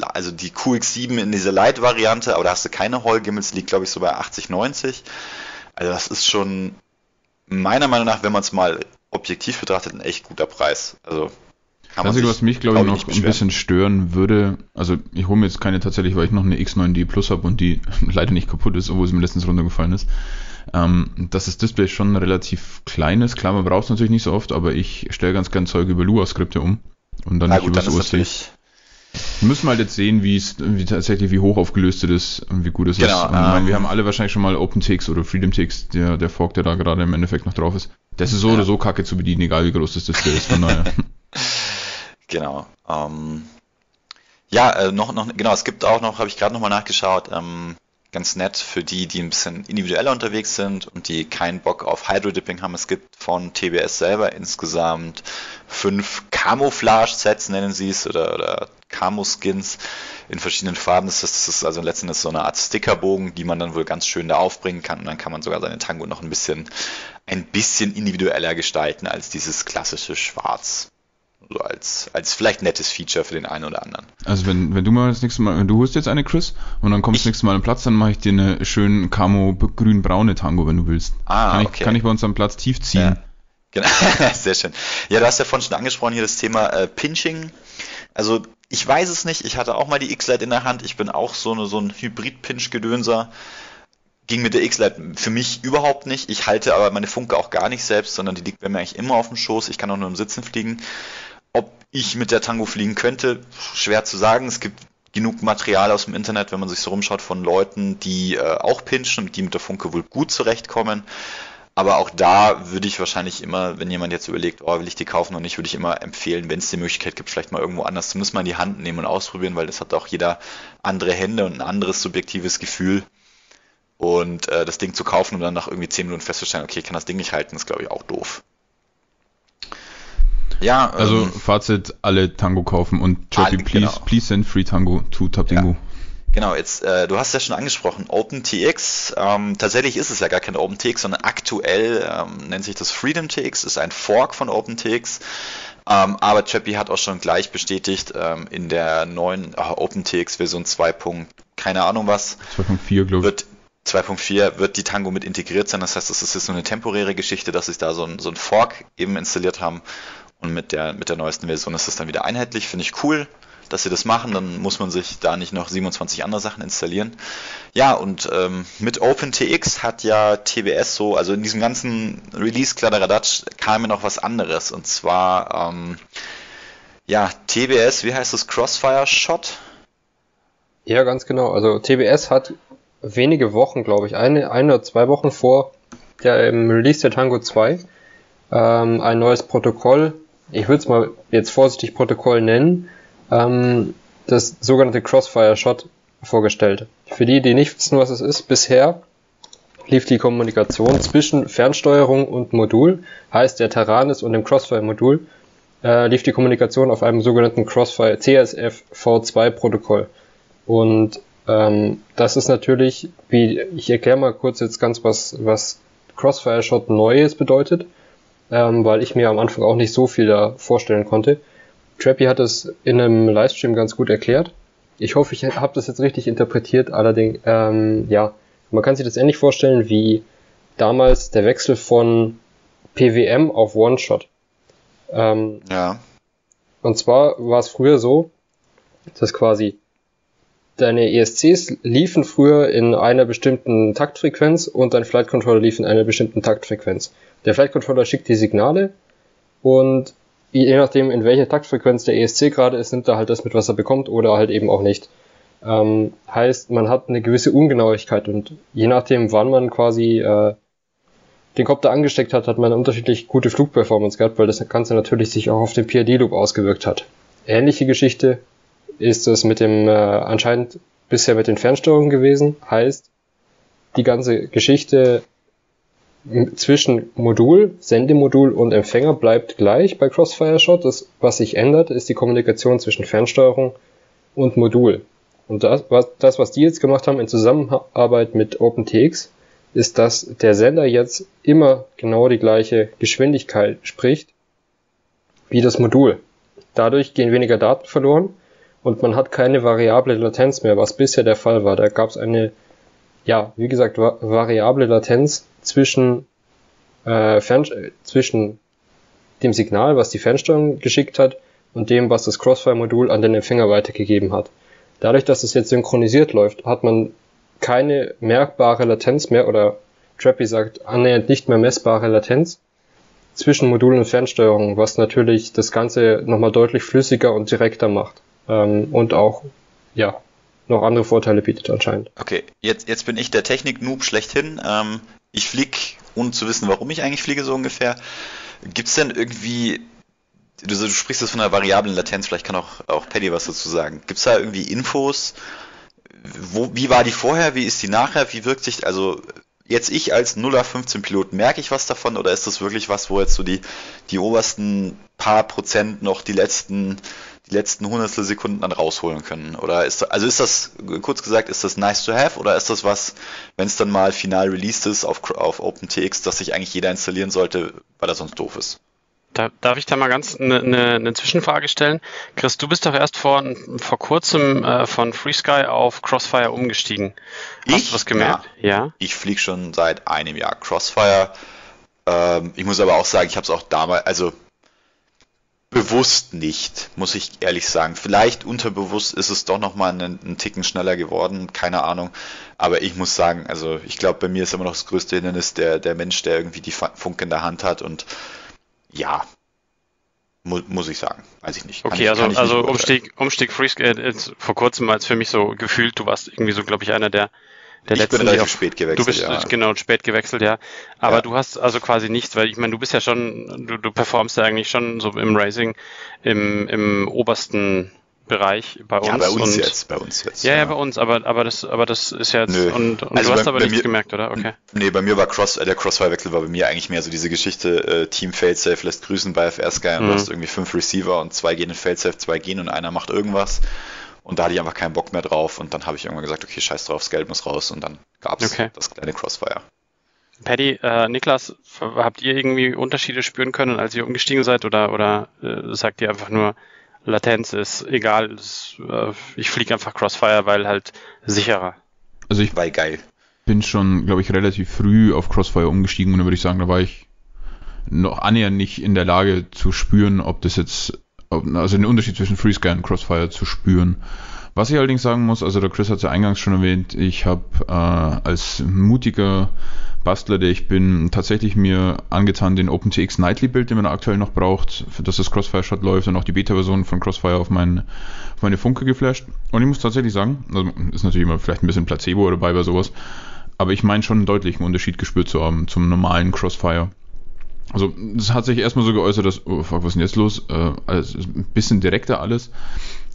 also die QX7 in dieser Light-Variante, aber da hast du keine Hall Gimbals, liegt, glaube ich, so bei 80, 90. Also das ist schon meiner Meinung nach, wenn man es mal objektiv betrachtet, ein echt guter Preis. Also kann das Einzige, was mich, glaube ich, noch ein bisschen stören würde, also ich hole mir jetzt keine tatsächlich, weil ich noch eine X9D Plus habe und die leider nicht kaputt ist, obwohl sie mir letztens runtergefallen ist, ähm, dass das Display schon relativ klein ist. Klar, man braucht es natürlich nicht so oft, aber ich stelle ganz gern Zeug über Lua-Skripte um und dann Na nicht gut, über das ist natürlich Müssen wir halt jetzt sehen, wie es wie tatsächlich wie hoch aufgelöst es ist und wie gut es Genau, ist. Und ich meine, ähm, wir haben alle wahrscheinlich schon mal OpenTX oder FreedomTX, der, der Fork, der da gerade im Endeffekt noch drauf ist. Das ist so Ja. oder so kacke zu bedienen, egal wie groß das Display ist. Von daher. Genau. Ähm, ja, äh, noch, noch, genau, es gibt auch noch, habe ich gerade nochmal nachgeschaut, ähm, ganz nett für die, die ein bisschen individueller unterwegs sind und die keinen Bock auf Hydro-Dipping haben. Es gibt von TBS selber insgesamt fünf Camouflage-Sets, nennen sie es, oder, oder Camo-Skins in verschiedenen Farben. Das ist, das ist also letzten Endes so eine Art Stickerbogen, die man dann wohl ganz schön da aufbringen kann und dann kann man sogar seine Tango noch ein bisschen, ein bisschen individueller gestalten als dieses klassische Schwarz. So als, als vielleicht nettes Feature für den einen oder anderen. Also wenn, wenn du mal das nächste Mal, wenn du holst jetzt eine, Chris, und dann kommst Ich- das nächste Mal den Platz, dann mache ich dir eine schön Camo grün-braune Tango, wenn du willst. Ah, kann, ich, okay. kann ich bei uns am Platz tief ziehen. Genau, sehr schön. Ja, du hast ja vorhin schon angesprochen hier das Thema äh, Pinching. Also ich weiß es nicht, ich hatte auch mal die X-Lite in der Hand, ich bin auch so, eine, so ein Hybrid-Pinch-Gedönser. Ging mit der X-Lite für mich überhaupt nicht. Ich halte aber meine Funke auch gar nicht selbst, sondern die liegt bei mir eigentlich immer auf dem Schoß. Ich kann auch nur im Sitzen fliegen. Ob ich mit der Tango fliegen könnte, schwer zu sagen. Es gibt genug Material aus dem Internet, wenn man sich so rumschaut, von Leuten, die äh, auch pinchen und die mit der Funke wohl gut zurechtkommen. Aber auch da würde ich wahrscheinlich immer, wenn jemand jetzt überlegt, oh, will ich die kaufen oder nicht, würde ich immer empfehlen, wenn es die Möglichkeit gibt, vielleicht mal irgendwo anders zumindest mal in die Hand nehmen und ausprobieren, weil das hat auch jeder andere Hände und ein anderes subjektives Gefühl. Und äh, das Ding zu kaufen und dann nach irgendwie 10 Minuten festzustellen, okay, ich kann das Ding nicht halten, ist glaube ich auch doof. Ja, Also ähm, Fazit, alle Tango kaufen und Chirpy, please, genau. please send free Tango to Tapingo. Genau, jetzt, äh, du hast ja schon angesprochen, OpenTX. Ähm, tatsächlich ist es ja gar kein OpenTX, sondern aktuell ähm, nennt sich das FreedomTX, ist ein Fork von OpenTX. Ähm, aber Chappy hat auch schon gleich bestätigt, ähm, in der neuen äh, OpenTX Version 2. Punkt keine Ahnung was, 2.4, glaube ich. wird 2.4 wird die Tango mit integriert sein. Das heißt, das ist jetzt nur eine temporäre Geschichte, dass sie da so ein, so ein Fork eben installiert haben. Und mit der, mit der neuesten Version ist das dann wieder einheitlich. Finde ich cool, dass sie das machen. Dann muss man sich da nicht noch 27 andere Sachen installieren. Ja, und ähm, mit OpenTX hat ja TBS so, also in diesem ganzen Release-Kladderadatsch kam mir noch was anderes. Und zwar, ähm, ja, TBS, wie heißt das? Crossfire Shot? Ja, ganz genau. Also TBS hat wenige Wochen, glaube ich, eine, ein oder zwei Wochen vor der im Release der Tango 2 ähm, ein neues Protokoll, ich würde es mal jetzt vorsichtig Protokoll nennen, ähm, das sogenannte Crossfire Shot vorgestellt. Für die, die nicht wissen, was es ist, bisher lief die Kommunikation zwischen Fernsteuerung und Modul, heißt der Taranis und dem Crossfire-Modul, äh, lief die Kommunikation auf einem sogenannten Crossfire CSF V2 Protokoll. Und ähm, das ist natürlich, wie ich erkläre mal kurz jetzt ganz was, was Crossfire Shot Neues bedeutet, ähm, weil ich mir am Anfang auch nicht so viel da vorstellen konnte. Trappy hat es in einem Livestream ganz gut erklärt. Ich hoffe, ich habe das jetzt richtig interpretiert. Allerdings, ähm, ja, man kann sich das ähnlich vorstellen wie damals der Wechsel von PWM auf One-Shot. Ähm, Ja. und zwar war es früher so, dass quasi deine ESCs liefen früher in einer bestimmten Taktfrequenz und dein Flight Controller lief in einer bestimmten Taktfrequenz. Der Flight Controller schickt die Signale und je nachdem, in welcher Taktfrequenz der ESC gerade ist, nimmt er halt das mit, was er bekommt oder halt eben auch nicht. Ähm, heißt, man hat eine gewisse Ungenauigkeit und je nachdem, wann man quasi äh, den Kopter angesteckt hat, hat man unterschiedlich gute Flugperformance gehabt, weil das Ganze natürlich sich auch auf den PID-Loop ausgewirkt hat. Ähnliche Geschichte ist es mit dem äh, anscheinend bisher mit den Fernsteuerungen gewesen. Heißt, die ganze Geschichte zwischen Modul, Sendemodul und Empfänger bleibt gleich bei Crossfire Shot. Das, was sich ändert, ist die Kommunikation zwischen Fernsteuerung und Modul. Und das, was, das, was die jetzt gemacht haben in Zusammenarbeit mit OpenTX, ist, dass der Sender jetzt immer genau die gleiche Geschwindigkeit spricht wie das Modul. Dadurch gehen weniger Daten verloren und man hat keine variable Latenz mehr, was bisher der Fall war. Da gab es eine ja, wie gesagt, va variable Latenz zwischen, äh, Fern zwischen dem Signal, was die Fernsteuerung geschickt hat, und dem, was das Crossfire-Modul an den Empfänger weitergegeben hat. Dadurch, dass es jetzt synchronisiert läuft, hat man keine merkbare Latenz mehr oder Trappy sagt annähernd nicht mehr messbare Latenz zwischen Modul und Fernsteuerung, was natürlich das Ganze nochmal deutlich flüssiger und direkter macht ähm, und auch ja noch andere Vorteile bietet anscheinend. Okay, jetzt, jetzt bin ich der Technik-Noob schlechthin. Ähm, ich fliege, ohne zu wissen, warum ich eigentlich fliege, so ungefähr. Gibt es denn irgendwie Du, du, sprichst jetzt von einer variablen Latenz, vielleicht kann auch, auch Paddy was dazu sagen. Gibt es da irgendwie Infos? Wo, wie war die vorher, wie ist die nachher, wie wirkt sich, also jetzt ich als 0er15 Pilot, merke ich was davon oder ist das wirklich was, wo jetzt so die, die obersten paar Prozent noch die letzten, die letzten Hundertstel Sekunden dann rausholen können? Oder ist, also ist das, kurz gesagt, ist das nice to have oder ist das was, wenn es dann mal final released ist auf, auf OpenTX, dass sich eigentlich jeder installieren sollte, weil er sonst doof ist? Da, darf ich da mal ganz eine ne, ne Zwischenfrage stellen? Chris, du bist doch erst vor, vor kurzem äh, von FreeSky auf Crossfire umgestiegen. Hast ich? du was gemerkt? Ja. ja? Ich fliege schon seit einem Jahr Crossfire. Ähm, ich muss aber auch sagen, ich habe es auch damals, also bewusst nicht, muss ich ehrlich sagen. Vielleicht unterbewusst ist es doch nochmal einen, einen Ticken schneller geworden, keine Ahnung. Aber ich muss sagen, also ich glaube, bei mir ist immer noch das größte Hindernis der, der Mensch, der irgendwie die Funke in der Hand hat und ja, mu muss ich sagen. Weiß ich nicht. Okay, ich, also, also Umstieg, Umstieg Freescale ist vor kurzem als für mich so gefühlt, du warst irgendwie so, glaube ich, einer der der ich letzten, bin relativ spät gewechselt. Du bist ja. genau spät gewechselt, ja. Aber ja. du hast also quasi nichts, weil ich meine, du bist ja schon, du, du performst ja eigentlich schon so im Racing im, im obersten Bereich bei uns. Ja, bei uns und, jetzt, bei uns jetzt. Ja, ja, ja, bei uns, aber, aber das, aber das ist ja jetzt, Nö. und, und also du hast bei, aber bei nichts mir, gemerkt, oder? Okay. Nee, bei mir war Cross, äh, der Crossfire-Wechsel war bei mir eigentlich mehr so diese Geschichte, äh, Team Failsafe lässt grüßen bei FR Sky und mhm. du hast irgendwie fünf Receiver und zwei gehen in Failsafe, zwei gehen und einer macht irgendwas. Und da hatte ich einfach keinen Bock mehr drauf und dann habe ich irgendwann gesagt, okay, scheiß drauf, das Geld muss raus und dann gab es okay. das kleine Crossfire. Paddy, äh, Niklas, habt ihr irgendwie Unterschiede spüren können, als ihr umgestiegen seid oder, oder äh, sagt ihr einfach nur, Latenz ist egal. Ist, äh, ich fliege einfach Crossfire, weil halt sicherer. Also ich war geil. bin schon, glaube ich, relativ früh auf Crossfire umgestiegen und da würde ich sagen, da war ich noch annähernd nicht in der Lage zu spüren, ob das jetzt, also den Unterschied zwischen FreeSky und Crossfire zu spüren. Was ich allerdings sagen muss, also der Chris hat es ja eingangs schon erwähnt, ich habe äh, als mutiger Bastler, der ich bin, tatsächlich mir angetan, den OpenTX Nightly Build, den man aktuell noch braucht, für dass das Crossfire Shot läuft und auch die Beta-Version von Crossfire auf, mein, auf meine Funke geflasht. Und ich muss tatsächlich sagen, also ist natürlich immer vielleicht ein bisschen Placebo dabei bei sowas, aber ich meine schon einen deutlichen Unterschied gespürt zu haben zum normalen Crossfire. Also, es hat sich erstmal so geäußert, dass, oh fuck, was ist denn jetzt los? Äh, also, ein bisschen direkter alles.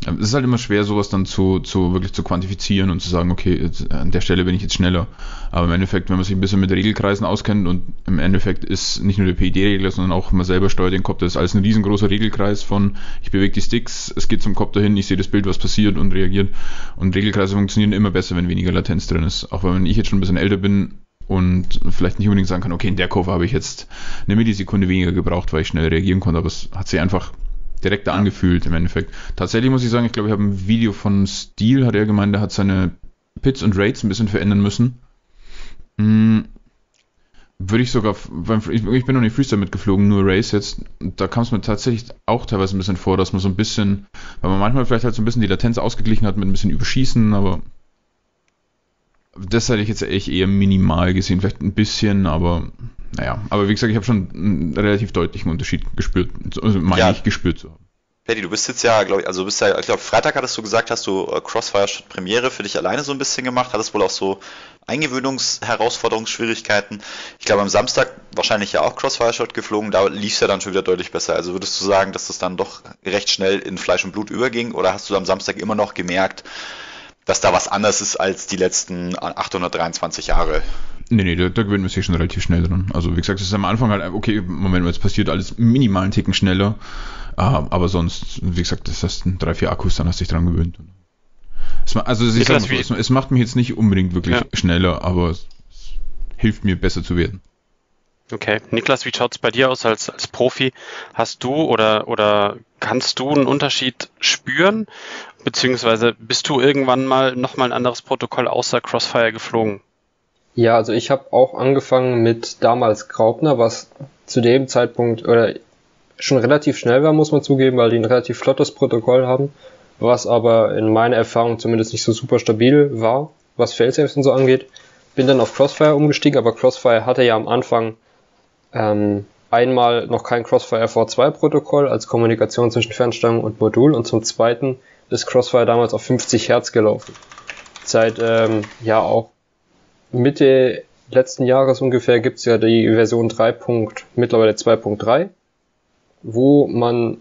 Es ist halt immer schwer, sowas dann zu, zu wirklich zu quantifizieren und zu sagen, okay, jetzt, an der Stelle bin ich jetzt schneller. Aber im Endeffekt, wenn man sich ein bisschen mit Regelkreisen auskennt und im Endeffekt ist nicht nur der PID-Regler, sondern auch man selber steuert den Kopf, das ist alles ein riesengroßer Regelkreis von ich bewege die Sticks, es geht zum Kopf dahin, ich sehe das Bild, was passiert und reagiert. Und Regelkreise funktionieren immer besser, wenn weniger Latenz drin ist. Auch wenn ich jetzt schon ein bisschen älter bin, und vielleicht nicht unbedingt sagen kann, okay, in der Kurve habe ich jetzt eine Millisekunde weniger gebraucht, weil ich schnell reagieren konnte, aber es hat sich einfach direkter angefühlt im Endeffekt. Tatsächlich muss ich sagen, ich glaube, ich habe ein Video von Steel, hat er gemeint, der hat seine Pits und Rates ein bisschen verändern müssen. Hm, würde ich sogar, ich bin noch nicht Freestyle mitgeflogen, nur Race jetzt, da kam es mir tatsächlich auch teilweise ein bisschen vor, dass man so ein bisschen, weil man manchmal vielleicht halt so ein bisschen die Latenz ausgeglichen hat mit ein bisschen Überschießen, aber das hätte ich jetzt echt eher minimal gesehen, vielleicht ein bisschen, aber naja, aber wie gesagt, ich habe schon einen relativ deutlichen Unterschied gespürt, also meine ja. ich gespürt zu haben. Patty, du bist jetzt ja, glaube ich, also bist ja, ich glaube, Freitag hattest du gesagt, hast du äh, Crossfire Premiere für dich alleine so ein bisschen gemacht, hattest wohl auch so Eingewöhnungsherausforderungsschwierigkeiten. Ich glaube, am Samstag wahrscheinlich ja auch Crossfire Shot geflogen, da lief es ja dann schon wieder deutlich besser. Also würdest du sagen, dass das dann doch recht schnell in Fleisch und Blut überging oder hast du am Samstag immer noch gemerkt, dass da was anders ist als die letzten 823 Jahre? Nee, nee, da, da gewöhnt man sich schon relativ schnell dran. Also wie gesagt, es ist am Anfang halt, okay, Moment, jetzt passiert alles minimal einen Ticken schneller. Uh, aber sonst, wie gesagt, das heißt drei, vier Akkus, dann hast du dich dran gewöhnt. Es, also ich sag mal so, es, macht mich jetzt nicht unbedingt wirklich ja. schneller, aber es, es hilft mir besser zu werden. Okay, Niklas, wie schaut's bei dir aus als, als Profi? Hast du oder, oder kannst du einen Unterschied spüren? Beziehungsweise bist du irgendwann mal nochmal ein anderes Protokoll außer Crossfire geflogen? Ja, also ich habe auch angefangen mit damals Graupner, was zu dem Zeitpunkt oder schon relativ schnell war, muss man zugeben, weil die ein relativ flottes Protokoll haben, was aber in meiner Erfahrung zumindest nicht so super stabil war, was Failsafes und so angeht. Bin dann auf Crossfire umgestiegen, aber Crossfire hatte ja am Anfang ähm, einmal noch kein Crossfire V2 Protokoll als Kommunikation zwischen Fernsteuerung und Modul und zum zweiten ist Crossfire damals auf 50 Hertz gelaufen. Seit ähm, ja auch Mitte letzten Jahres ungefähr gibt's ja die Version 3. mittlerweile 2.3, wo man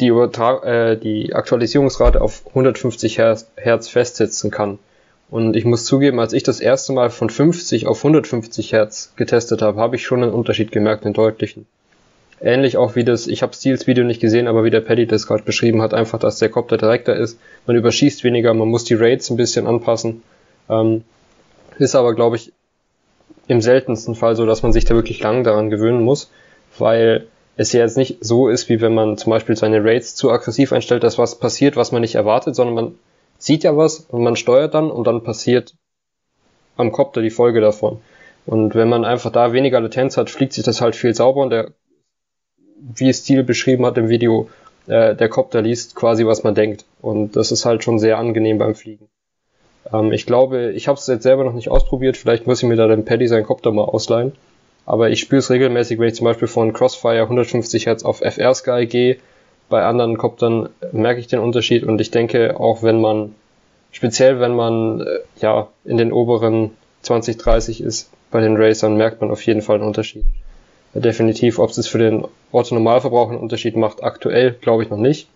die, äh, die Aktualisierungsrate auf 150 Hertz festsetzen kann. Und ich muss zugeben, als ich das erste Mal von 50 auf 150 Hertz getestet habe, habe ich schon einen Unterschied gemerkt, einen deutlichen. Ähnlich auch wie das, ich habe Steels Video nicht gesehen, aber wie der Paddy das gerade beschrieben hat, einfach, dass der Copter direkter ist. Man überschießt weniger, man muss die Rates ein bisschen anpassen. Ähm, ist aber, glaube ich, im seltensten Fall so, dass man sich da wirklich lang daran gewöhnen muss, weil es ja jetzt nicht so ist, wie wenn man zum Beispiel seine Rates zu aggressiv einstellt, dass was passiert, was man nicht erwartet, sondern man sieht ja was und man steuert dann und dann passiert am Copter die Folge davon. Und wenn man einfach da weniger Latenz hat, fliegt sich das halt viel sauber und der, wie Stil beschrieben hat im Video, äh, der Copter liest quasi, was man denkt. Und das ist halt schon sehr angenehm beim Fliegen. Ähm, ich glaube, ich habe es jetzt selber noch nicht ausprobiert, vielleicht muss ich mir da den Paddy seinen Copter mal ausleihen. Aber ich spüre es regelmäßig, wenn ich zum Beispiel von Crossfire 150 Hertz auf FR Sky gehe bei anderen Koptern merke ich den Unterschied und ich denke auch wenn man, speziell wenn man äh, ja in den oberen 20, 30 ist bei den Racern, merkt man auf jeden Fall einen Unterschied. Definitiv, ob es für den Orthonormalverbraucher einen Unterschied macht, aktuell glaube ich noch nicht.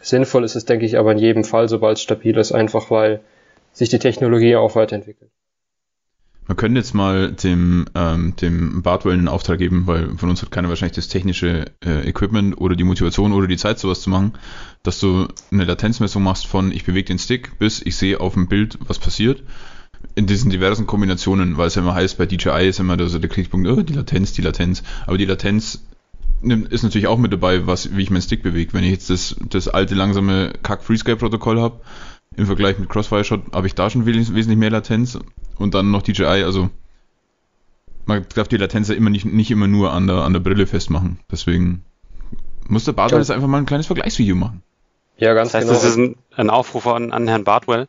Sinnvoll ist es, denke ich, aber in jedem Fall, sobald es stabil ist, einfach weil sich die Technologie auch weiterentwickelt. Man könnte jetzt mal dem, ähm, dem Bartwell einen Auftrag geben, weil von uns hat keiner wahrscheinlich das technische äh, Equipment oder die Motivation oder die Zeit, sowas zu machen, dass du eine Latenzmessung machst von ich bewege den Stick bis ich sehe auf dem Bild, was passiert. In diesen diversen Kombinationen, weil es ja immer heißt, bei DJI ist immer so der Klickpunkt, oh, die Latenz, die Latenz. Aber die Latenz ist natürlich auch mit dabei, was, wie ich meinen Stick bewege. Wenn ich jetzt das, das alte langsame Kack-Freesky-Protokoll habe, im Vergleich mit Crossfire Shot habe ich da schon wesentlich mehr Latenz und dann noch DJI, also man darf die Latenz ja immer nicht, nicht immer nur an der, an der Brille festmachen. Deswegen muss der Bartwell ja. jetzt einfach mal ein kleines Vergleichsvideo machen. Ja, ganz das heißt, genau. Das ist ein, ein Aufruf an, an Herrn Bartwell.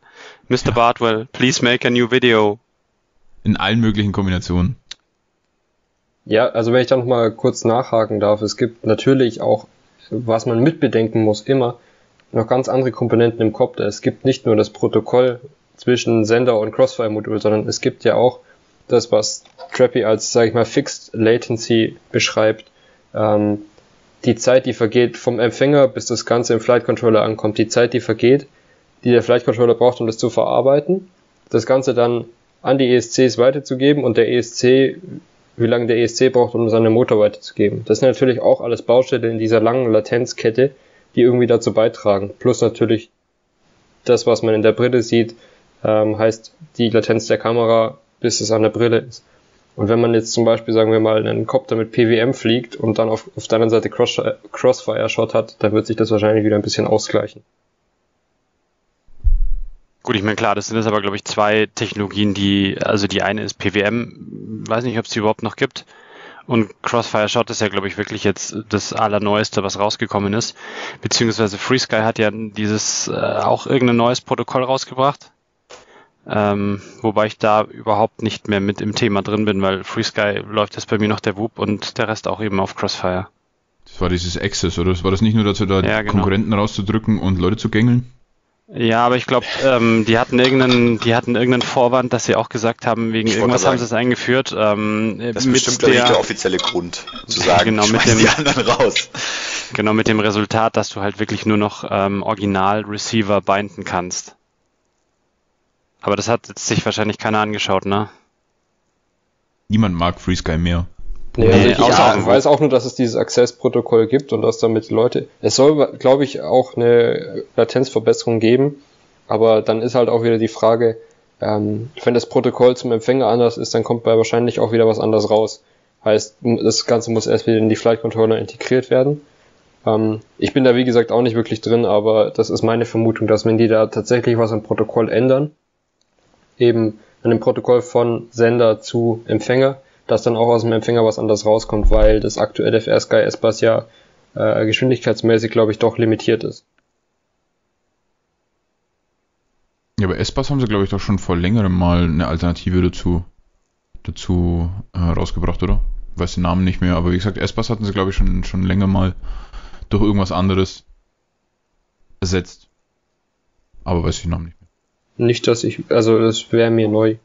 Mr. Ja. Bartwell, please make a new video. In allen möglichen Kombinationen. Ja, also wenn ich da nochmal kurz nachhaken darf, es gibt natürlich auch, was man mitbedenken muss, immer, noch ganz andere Komponenten im Copter. Es gibt nicht nur das Protokoll zwischen Sender und Crossfire-Modul, sondern es gibt ja auch das, was Trappy als, sage ich mal, Fixed Latency beschreibt. Ähm, die Zeit, die vergeht vom Empfänger, bis das Ganze im Flight Controller ankommt, die Zeit, die vergeht, die der Flight Controller braucht, um das zu verarbeiten, das Ganze dann an die ESCs weiterzugeben und der ESC, wie lange der ESC braucht, um seine Motor weiterzugeben. Das sind natürlich auch alles Baustelle in dieser langen Latenzkette, die irgendwie dazu beitragen. Plus natürlich das, was man in der Brille sieht, ähm, heißt die Latenz der Kamera, bis es an der Brille ist. Und wenn man jetzt zum Beispiel, sagen wir mal, einen Copter mit PWM fliegt und dann auf, auf der anderen Seite Cross, Crossfire-Shot hat, dann wird sich das wahrscheinlich wieder ein bisschen ausgleichen. Gut, ich meine, klar, das sind jetzt aber, glaube ich, zwei Technologien, die, also die eine ist PWM, weiß nicht, ob es die überhaupt noch gibt. Und Crossfire Shot ist ja, glaube ich, wirklich jetzt das Allerneueste, was rausgekommen ist. Beziehungsweise FreeSky hat ja dieses äh, auch irgendein neues Protokoll rausgebracht. Ähm, wobei ich da überhaupt nicht mehr mit im Thema drin bin, weil FreeSky läuft jetzt bei mir noch der Whoop und der Rest auch eben auf Crossfire. Das war dieses Access, oder? War das nicht nur dazu da, ja, genau. Konkurrenten rauszudrücken und Leute zu gängeln? Ja, aber ich glaube, ähm, die hatten irgendeinen, die hatten irgendeinen Vorwand, dass sie auch gesagt haben, wegen ich irgendwas haben sie es eingeführt. Ähm, das ist bestimmt der, nicht der offizielle Grund zu sagen, genau, mit dem, die anderen raus. Genau, mit dem Resultat, dass du halt wirklich nur noch ähm, Original-Receiver binden kannst. Aber das hat sich wahrscheinlich keiner angeschaut, ne? Niemand mag FreeSky mehr. Nee, also ich, ja, ich weiß auch nur, dass es dieses Access-Protokoll gibt und dass damit Leute. Es soll, glaube ich, auch eine Latenzverbesserung geben, aber dann ist halt auch wieder die Frage, ähm, wenn das Protokoll zum Empfänger anders ist, dann kommt bei wahrscheinlich auch wieder was anderes raus. Heißt, das Ganze muss erst wieder in die Flight Controller integriert werden. Ähm, ich bin da wie gesagt auch nicht wirklich drin, aber das ist meine Vermutung, dass wenn die da tatsächlich was am Protokoll ändern, eben an dem Protokoll von Sender zu Empfänger, dass dann auch aus dem Empfänger was anderes rauskommt, weil das aktuelle FR Sky S-Bass ja äh, geschwindigkeitsmäßig, glaube ich, doch limitiert ist. Ja, bei S-Bass haben sie, glaube ich, doch schon vor längerem mal eine Alternative dazu, dazu äh, rausgebracht, oder? Ich weiß den Namen nicht mehr, aber wie gesagt, S-Bass hatten sie, glaube ich, schon, schon länger mal durch irgendwas anderes ersetzt. Aber weiß ich den Namen nicht mehr. Nicht, dass ich, also das wäre mir neu.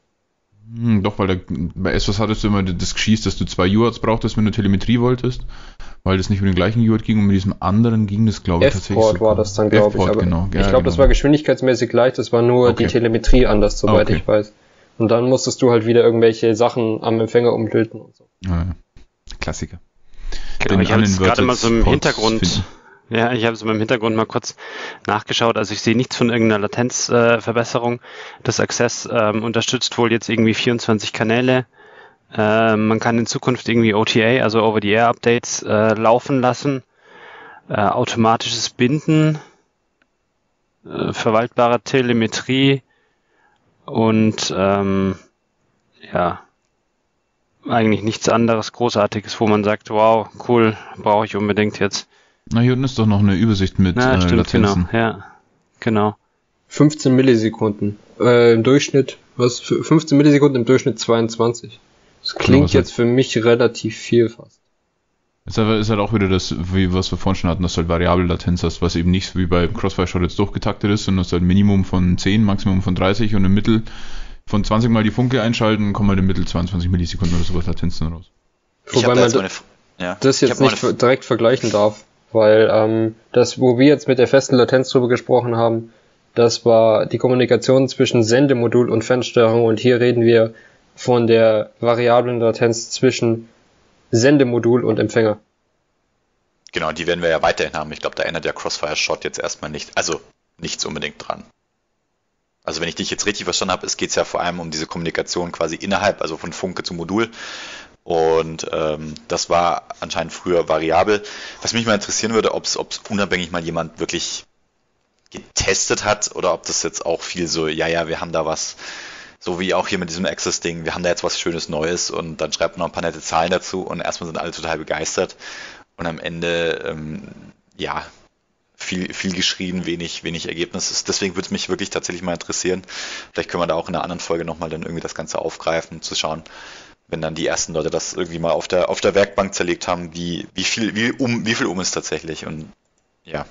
Hm, doch, weil der, bei S-Bass hattest du immer das geschießt, dass du zwei UARTs brauchtest, wenn du Telemetrie wolltest, weil das nicht mit dem gleichen UART ging und mit diesem anderen ging das, glaube ich, tatsächlich. F-Port war das dann, glaube ich. Aber genau. ich glaube, das war geschwindigkeitsmäßig leicht, das war nur Okay. die Telemetrie anders, soweit Okay. ich weiß. Und dann musstest du halt wieder irgendwelche Sachen am Empfänger umlöten und so. Ja, ja. Klassiker. Genau, Den ich habe gerade mal so im Hintergrund, finden. Ja, ich habe so im Hintergrund mal kurz nachgeschaut. Also ich sehe nichts von irgendeiner Latenzverbesserung. Äh, das Access ähm, unterstützt wohl jetzt irgendwie 24 Kanäle. Äh, man kann in Zukunft irgendwie OTA, also Over-the-Air-Updates, äh, laufen lassen. Äh, automatisches Binden, äh, verwaltbare Telemetrie und ähm, ja, eigentlich nichts anderes Großartiges, wo man sagt, wow, cool, brauche ich unbedingt jetzt. Na, hier unten ist doch noch eine Übersicht mit Ja, äh, stimmt, Latenzen. genau. Ja, genau. 15 Millisekunden. Äh, Im Durchschnitt, was? Für 15 Millisekunden im Durchschnitt 22. Das Genau, klingt was jetzt für mich relativ viel fast. Ist, aber, ist halt auch wieder das, wie was wir vorhin schon hatten, dass du halt variable Latenz hast, was eben nicht so wie bei Crossfire Shot jetzt durchgetaktet ist, sondern dass du halt ein Minimum von 10, Maximum von 30 und im Mittel von 20 mal die Funke einschalten, kommen halt im Mittel 22 Millisekunden oder sowas Latenz dann raus. Ich Wobei man jetzt meine, ja. das jetzt nicht direkt vergleichen darf, weil ähm, das, wo wir jetzt mit der festen Latenz drüber gesprochen haben, das war die Kommunikation zwischen Sendemodul und Fernsteuerung und hier reden wir von der variablen Latenz zwischen Sendemodul und Empfänger. Genau, die werden wir ja weiterhin haben. Ich glaube, da ändert der Crossfire Shot jetzt erstmal nicht, also nichts unbedingt dran. Also wenn ich dich jetzt richtig verstanden habe, es geht ja vor allem um diese Kommunikation quasi innerhalb, also von Funke zu Modul. Und ähm, das war anscheinend früher variabel. Was mich mal interessieren würde, ob es unabhängig mal jemand wirklich getestet hat oder ob das jetzt auch viel so, ja, ja, wir haben da was, so wie auch hier mit diesem Access-Ding, wir haben da jetzt was Schönes Neues und dann schreibt man noch ein paar nette Zahlen dazu und erstmal sind alle total begeistert und am Ende, ähm, ja, viel, viel geschrien, wenig, wenig Ergebnis. Deswegen würde es mich wirklich tatsächlich mal interessieren. Vielleicht können wir da auch in einer anderen Folge nochmal dann irgendwie das Ganze aufgreifen, zu schauen, wenn dann die ersten Leute das irgendwie mal auf der, auf der Werkbank zerlegt haben, wie, wie viel, wie um, wie viel um ist tatsächlich und ja.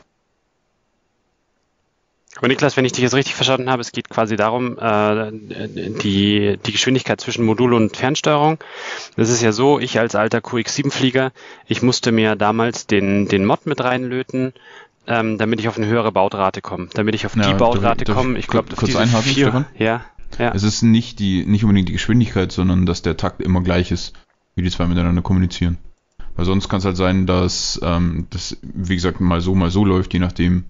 Aber Niklas, wenn ich dich jetzt richtig verstanden habe, es geht quasi darum, äh, die, die Geschwindigkeit zwischen Modul und Fernsteuerung. Das ist ja so, ich als alter QX7-Flieger, ich musste mir damals den, den Mod mit reinlöten, ähm, damit ich auf eine höhere Bautrate komme. Damit ich auf Ja, die Bautrate komme. Ich glaube, kurz einhaken, Stefan? Ja, ja. Es ist nicht die, nicht unbedingt die Geschwindigkeit, sondern dass der Takt immer gleich ist, wie die zwei miteinander kommunizieren. Weil sonst kann es halt sein, dass ähm, das, wie gesagt, mal so, mal so läuft, je nachdem,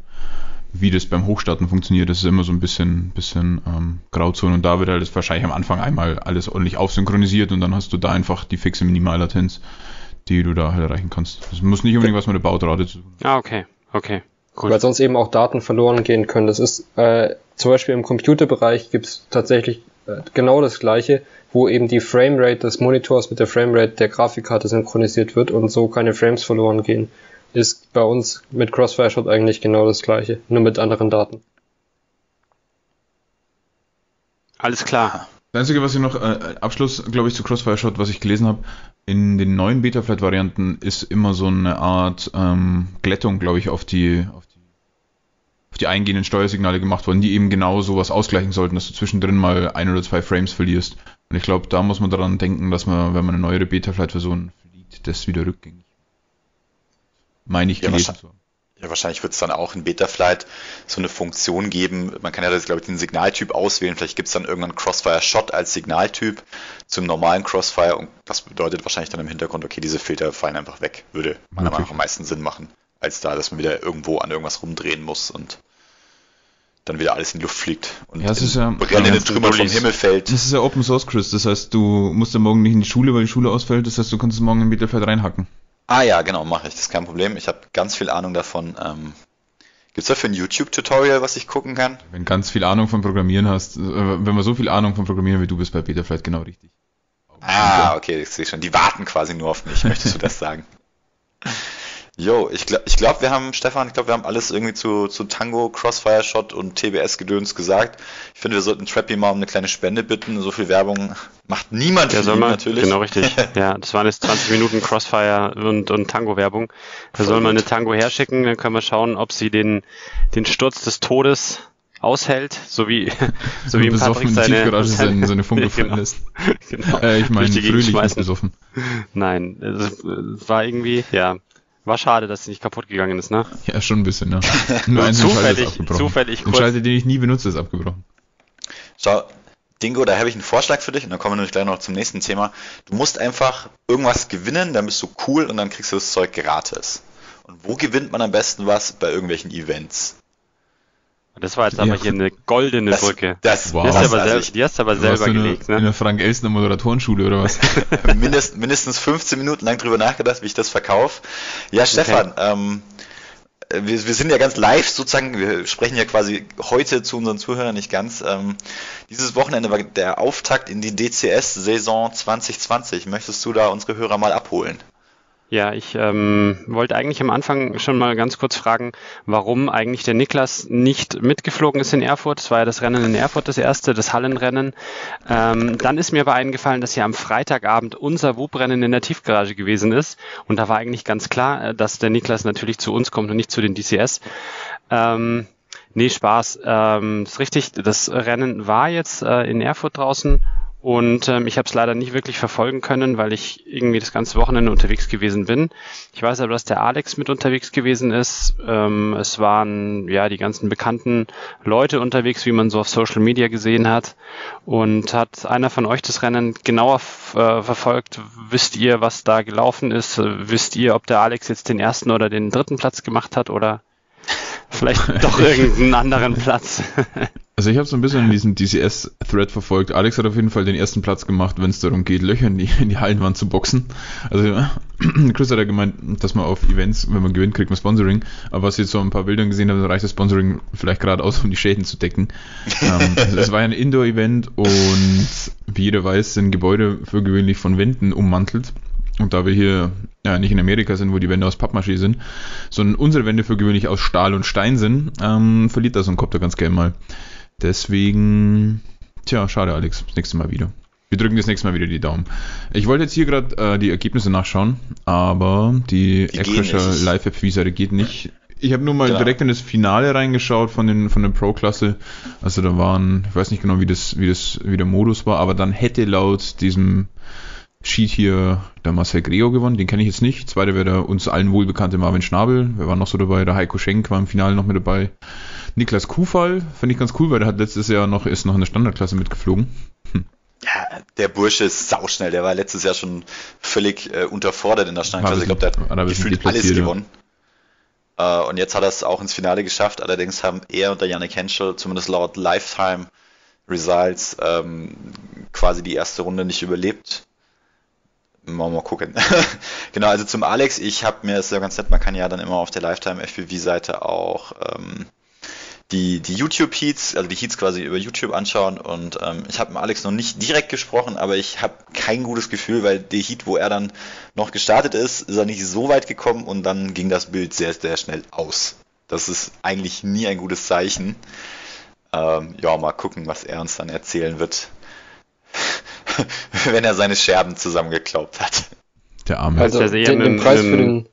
wie das beim Hochstarten funktioniert. Das ist immer so ein bisschen, bisschen ähm, Grauzone und da wird halt wahrscheinlich am Anfang einmal alles ordentlich aufsynchronisiert und dann hast du da einfach die fixe Minimallatenz, die du da halt erreichen kannst. Das muss nicht unbedingt was mit der Bautrate zu tun Ah, okay, okay. Cool. Weil sonst eben auch Daten verloren gehen können. Das ist äh, zum Beispiel im Computerbereich gibt es tatsächlich äh, genau das gleiche, wo eben die Framerate des Monitors mit der Framerate der Grafikkarte synchronisiert wird und so keine Frames verloren gehen. Ist bei uns mit Crossfire Shot eigentlich genau das gleiche, nur mit anderen Daten. Alles klar. Das Einzige, was ich noch, äh, Abschluss, glaube ich, zu Crossfire Shot, was ich gelesen habe, in den neuen Betaflight-Varianten ist immer so eine Art ähm, Glättung, glaube ich, auf die, auf die auf die eingehenden Steuersignale gemacht worden, die eben genau sowas ausgleichen sollten, dass du zwischendrin mal ein oder zwei Frames verlierst. Und ich glaube, da muss man daran denken, dass man, wenn man eine neuere Betaflight-Version fliegt, das wieder rückgängig. Meine ich Ja, gelesen zu haben. Ja, wahrscheinlich wird es dann auch in Betaflight so eine Funktion geben. Man kann ja das, glaube ich, den Signaltyp auswählen. Vielleicht gibt es dann irgendeinen Crossfire Shot als Signaltyp zum normalen Crossfire und das bedeutet wahrscheinlich dann im Hintergrund, okay, diese Filter fallen einfach weg. Würde meiner. Meinung nach am meisten Sinn machen, als da, dass man wieder irgendwo an irgendwas rumdrehen muss und dann wieder alles in die Luft fliegt und Ja, es ist ja- brennenden ja, Trümmern vom. Himmel fällt. Das ist ja Open Source, Chris. Das heißt, du musst ja morgen nicht in die Schule, weil die Schule ausfällt. Das heißt, du kannst es morgen in Betaflight reinhacken. Ah ja, genau, mache ich. Das ist kein Problem. Ich habe ganz viel Ahnung davon. Ähm, Gibt's dafür ein YouTube-Tutorial, was ich gucken kann? Wenn ganz viel Ahnung von Programmieren hast, äh, wenn man so viel Ahnung von Programmieren wie du bist bei Beta vielleicht genau richtig. Ah, okay, ich sehe schon. Die warten quasi nur auf mich, möchtest du das sagen? Jo, ich glaube, ich glaub, wir haben, Stefan, ich glaube, wir haben alles irgendwie zu, zu Tango, Crossfire Shot und TBS-Gedöns gesagt. Ich finde, wir sollten Trappy mal um eine kleine Spende bitten. So viel Werbung macht niemand ja, für ihn, natürlich. Genau, richtig. ja, das waren jetzt 20 Minuten Crossfire und, und Tango-Werbung. Da soll man eine Tango herschicken, dann können wir schauen, ob sie den, den Sturz des Todes aushält, so wie, so wie im Patrick seine, seine, seine Funke fallen genau, lässt. Genau. Äh, ich meine, fröhlich nicht besoffen. Nein, es war irgendwie, ja, war schade, dass sie nicht kaputt gegangen ist, ne? Ja, schon ein bisschen, ne? Nur ein zufällig, zufällig kurz. Schalter, den ich nie benutze, ist abgebrochen. Schau, Dingo, da habe ich einen Vorschlag für dich und dann kommen wir nämlich gleich noch zum nächsten Thema. Du musst einfach irgendwas gewinnen, dann bist du cool und dann kriegst du das Zeug gratis. Und wo gewinnt man am besten was? Bei irgendwelchen Events. Das war jetzt aber ja. hier eine goldene das, Brücke. Das, wow. die, hast aber also die hast du aber selber du gelegt, ne? In der Frank-Elstner Moderatorenschule oder was? Mindest, mindestens 15 Minuten lang drüber nachgedacht, wie ich das verkaufe. Ja, Stefan, okay. ähm, wir, wir sind ja ganz live sozusagen, wir sprechen ja quasi heute zu unseren Zuhörern nicht ganz. Ähm, dieses Wochenende war der Auftakt in die DCS-Saison 2020. Möchtest du da unsere Hörer mal abholen? Ja, ich ähm, wollte eigentlich am Anfang schon mal ganz kurz fragen, warum eigentlich der Niklas nicht mitgeflogen ist in Erfurt. Es war ja das Rennen in Erfurt das erste, das Hallenrennen. Ähm, dann ist mir aber eingefallen, dass ja am Freitagabend unser WUB-Rennen in der Tiefgarage gewesen ist. Und da war eigentlich ganz klar, äh, dass der Niklas natürlich zu uns kommt und nicht zu den DCS. Ähm, nee, Spaß. Ähm, ist richtig, das Rennen war jetzt äh, in Erfurt draußen und ähm, ich habe es leider nicht wirklich verfolgen können, weil ich irgendwie das ganze Wochenende unterwegs gewesen bin. Ich weiß aber, dass der Alex mit unterwegs gewesen ist. Ähm, es waren ja die ganzen bekannten Leute unterwegs, wie man so auf Social Media gesehen hat. Und hat einer von euch das Rennen genauer äh, verfolgt? Wisst ihr, was da gelaufen ist? Wisst ihr, ob der Alex jetzt den ersten oder den dritten Platz gemacht hat oder vielleicht doch irgendeinen anderen Platz? Also ich habe so ein bisschen in diesem DCS-Thread verfolgt. Alex hat auf jeden Fall den ersten Platz gemacht, wenn es darum geht, Löcher in die, in die Hallenwand zu boxen. Also Chris hat ja gemeint, dass man auf Events, wenn man gewinnt, kriegt man Sponsoring. Aber was ich jetzt so ein paar Bildern gesehen habe, reicht das Sponsoring vielleicht gerade aus, um die Schäden zu decken. ähm, also es war ja ein Indoor-Event und wie jeder weiß, sind Gebäude für gewöhnlich von Wänden ummantelt. Und da wir hier ja nicht in Amerika sind, wo die Wände aus Pappmaché sind, sondern unsere Wände für gewöhnlich aus Stahl und Stein sind, ähm, verliert da so ein Kopter ganz gerne mal. Deswegen, tja, schade, Alex. Das nächste Mal wieder. Wir drücken das nächste Mal wieder die Daumen. Ich wollte jetzt hier gerade äh, die Ergebnisse nachschauen, aber die Acrasher Live-App-Visa geht nicht. Ich habe nur mal genau. direkt in das Finale reingeschaut von den von der Pro-Klasse. Also da waren, ich weiß nicht genau, wie das, wie das, wie der Modus war, aber dann hätte laut diesem Sheet hier der Marcel Greo gewonnen, den kenne ich jetzt nicht. Zweiter wäre der uns allen wohlbekannte Marvin Schnabel. Wer war noch so dabei? Der Heiko Schenk war im Finale noch mit dabei. Niklas Kufall, finde ich ganz cool, weil der hat letztes Jahr noch, ist noch in der Standardklasse mitgeflogen. Hm. Ja, der Bursche ist sauschnell. Der war letztes Jahr schon völlig äh, unterfordert in der Standardklasse. Ich glaube, der hat, hat gefühlt alles gewonnen. Ja. Äh, und jetzt hat er es auch ins Finale geschafft. Allerdings haben er und der Yannick Henschel, zumindest laut Lifetime Results, ähm, quasi die erste Runde nicht überlebt. Mal, mal gucken. genau, also zum Alex, ich habe mir, ist ja ganz nett, man kann ja dann immer auf der Lifetime FPV-Seite auch ähm, die, die YouTube-Heats, also die Heats quasi über YouTube anschauen und ähm, ich habe mit Alex noch nicht direkt gesprochen, aber ich habe kein gutes Gefühl, weil der Heat, wo er dann noch gestartet ist, ist er nicht so weit gekommen und dann ging das Bild sehr, sehr schnell aus. Das ist eigentlich nie ein gutes Zeichen. Ähm, ja, mal gucken, was er uns dann erzählen wird, wenn er seine Scherben zusammengeklaubt hat. Der Arme. Also den, den Preis für den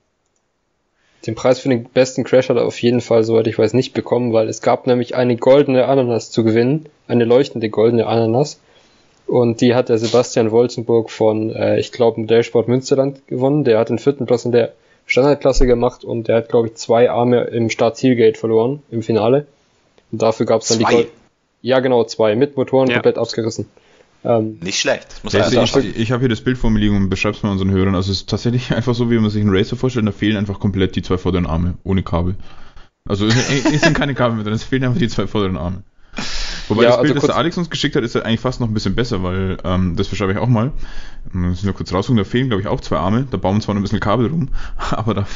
den Preis für den besten Crash hat er auf jeden Fall, soweit ich weiß, nicht bekommen, weil es gab nämlich eine goldene Ananas zu gewinnen, eine leuchtende goldene Ananas. Und die hat der Sebastian Wolzenburg von, äh, ich glaube, Modellsport Münsterland gewonnen. Der hat den vierten Platz in der Standardklasse gemacht und der hat, glaube ich, zwei Arme im Start-Zielgate verloren im Finale. Und dafür gab es dann zwei. die Gold Ja, genau, zwei, mit Motoren ja. komplett ausgerissen. Ähm, Nicht schlecht. Muss ja, ich ich, ich habe hier das Bild vor mir liegen und beschreib's mal unseren Hörern. Also es ist tatsächlich einfach so, wie man sich einen Racer vorstellt, da fehlen einfach komplett die zwei vorderen Arme, ohne Kabel. Also es sind keine Kabel mehr drin, es fehlen einfach die zwei vorderen Arme. Wobei Ja, das Bild, also das kurz- der Alex uns geschickt hat, ist ja eigentlich fast noch ein bisschen besser, weil ähm, das beschreibe ich auch mal. Muss ich nur kurz raussuchen, da fehlen, glaube ich, auch zwei Arme. Da bauen zwar noch ein bisschen Kabel rum, aber da,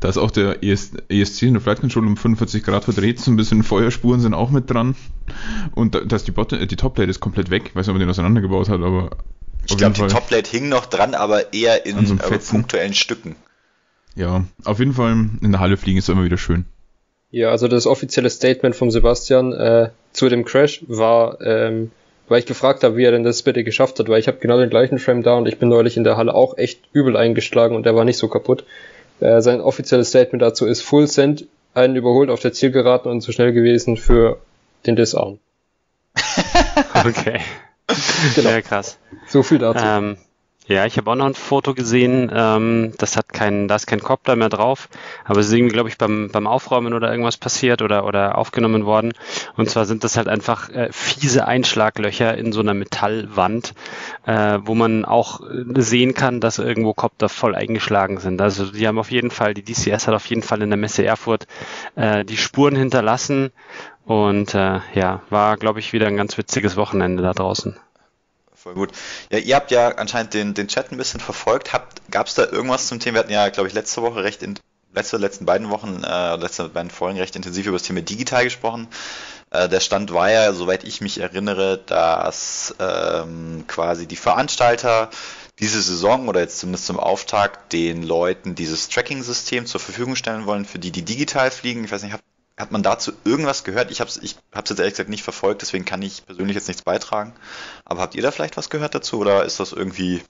da ist auch der ES, ESC in der Flight Control um 45 Grad verdreht, so ein bisschen Feuerspuren sind auch mit dran. Und da, da ist die, Bot äh, die Topplate ist komplett weg. Ich weiß nicht, ob man den auseinandergebaut hat, aber Ich glaube, die Topplate hing noch dran, aber eher in so äh, punktuellen Stücken. Ja, auf jeden Fall in der Halle fliegen ist immer wieder schön. Ja, also das offizielle Statement vom Sebastian äh, zu dem Crash war, ähm, weil ich gefragt habe, wie er denn das bitte geschafft hat, weil ich habe genau den gleichen Frame da und ich bin neulich in der Halle auch echt übel eingeschlagen und der war nicht so kaputt. Äh, sein offizielles Statement dazu ist Full Send, einen überholt auf der Zielgeraden und zu schnell gewesen für den Disarm. Okay. Genau. Ja, krass. So viel dazu. Ähm, ja, ich habe auch noch ein Foto gesehen. Ähm, das hat kein, da ist kein Copter mehr drauf, aber es ist irgendwie, glaube ich, beim, beim Aufräumen oder irgendwas passiert oder, oder aufgenommen worden. Und zwar sind das halt einfach äh, fiese Einschlaglöcher in so einer Metallwand, äh, wo man auch äh, sehen kann, dass irgendwo Copter voll eingeschlagen sind. Also die haben auf jeden Fall, die DCS hat auf jeden Fall in der Messe Erfurt äh, die Spuren hinterlassen. Und äh, ja, war, glaube ich, wieder ein ganz witziges Wochenende da draußen. Voll gut. Ja, ihr habt ja anscheinend den, den Chat ein bisschen verfolgt. Gab es da irgendwas zum Thema? Wir hatten ja, glaube ich, letzte Woche recht in letzte, letzten beiden Wochen, äh, letzte beiden Folgen recht intensiv über das Thema digital gesprochen. Äh, der Stand war ja, soweit ich mich erinnere, dass ähm, quasi die Veranstalter diese Saison oder jetzt zumindest zum Auftakt den Leuten dieses Tracking-System zur Verfügung stellen wollen, für die, die digital fliegen. Ich weiß nicht, hat, hat man dazu irgendwas gehört? Ich habe es ich hab's jetzt ehrlich gesagt nicht verfolgt, deswegen kann ich persönlich jetzt nichts beitragen. Aber habt ihr da vielleicht was gehört dazu oder ist das irgendwie